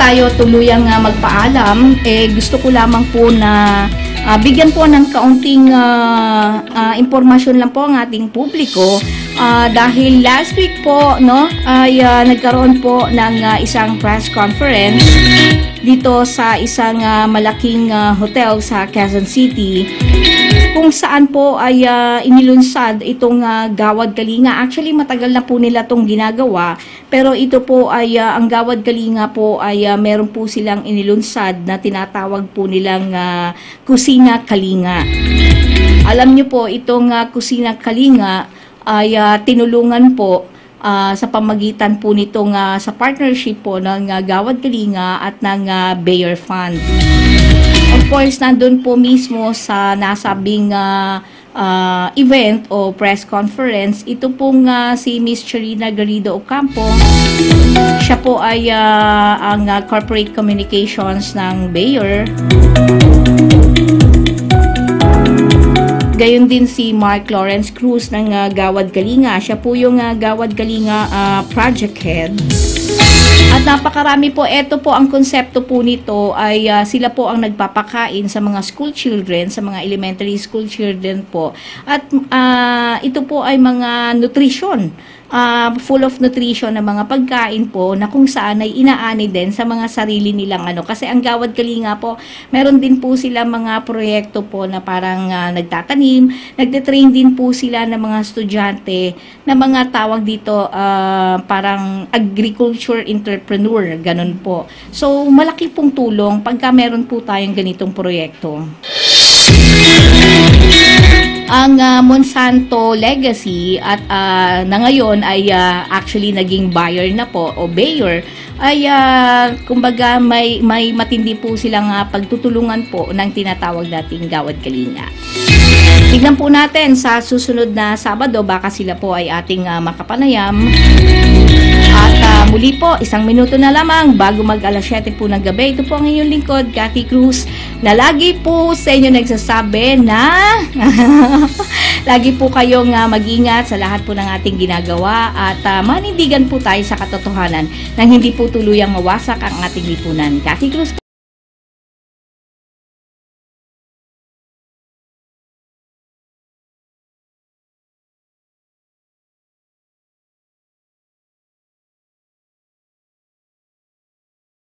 [SPEAKER 3] Tayo tuluyang ah, magpaalam, eh gusto ko lamang po na ah, bigyan po ng kaunting ah, ah, impormasyon lang po ang ating publiko. Ah, dahil last week po no ay ah, nagkaroon po ng ah, isang press conference dito sa isang ah, malaking ah, hotel sa Quezon City kung saan po ay ah, inilunsad itong ah, Gawad Kalinga. Actually, matagal na po nila itong ginagawa. Pero ito po ay, ah, ang Gawad Kalinga po ay ah, meron po silang inilunsad na tinatawag po nilang ah, Kusina Kalinga. Alam niyo po, itong ah, Kusina Kalinga ay ah, tinulungan po ah, sa pamagitan po nitong ah, sa partnership po ng ah, Gawad Kalinga at ng ah, Bayer Fund. Of course, nandun po mismo sa nasabing ah, ah, event o press conference, ito pong ah, si Miss Charina Garrido Ocampo. Siya po ay ah, ang ah, corporate communications ng Bayer. Gayon din si Mark Lawrence Cruz ng ah, Gawad Kalinga. Siya po yung ah, Gawad Kalinga ah, project head. At napakarami po, ito po ang konsepto po nito ay ah, sila po ang nagpapakain sa mga school children, sa mga elementary school children po. At ah, ito po ay mga nutrition, ah, full of nutrition na mga pagkain po na kung saan ay inaani din sa mga sarili nilang ano. Kasi ang Gawad Kalinga po, meron din po sila mga proyekto po na parang ah, nagtatanim, nagte-train din po sila ng mga estudyante na mga tawag dito ah, parang agriculture entrepreneur, ganun po. So, malaki pong tulong pagka meron po tayong ganitong proyekto. Ang ah, Monsanto Legacy at ah, na ngayon ay ah, actually naging buyer na po o Bayer ay ah, kumbaga may may matindi po silang ah, pagtutulungan po ng tinatawag nating Gawad Kalinga. Tignan po natin sa susunod na Sabado baka sila po ay ating ah, makapanayam. At ah, muli po, isang minuto na lamang bago mag alas 7 po ng gabi. Ito po ang inyong lingkod, Cathy Cruz, na lagi po sa inyo nagsasabi na lagi po kayong ah, mag-ingat sa lahat po ng ating ginagawa at ah, manindigan po tayo sa katotohanan nang hindi po tuluyang mawasak ang ating lipunan. Cathy Cruz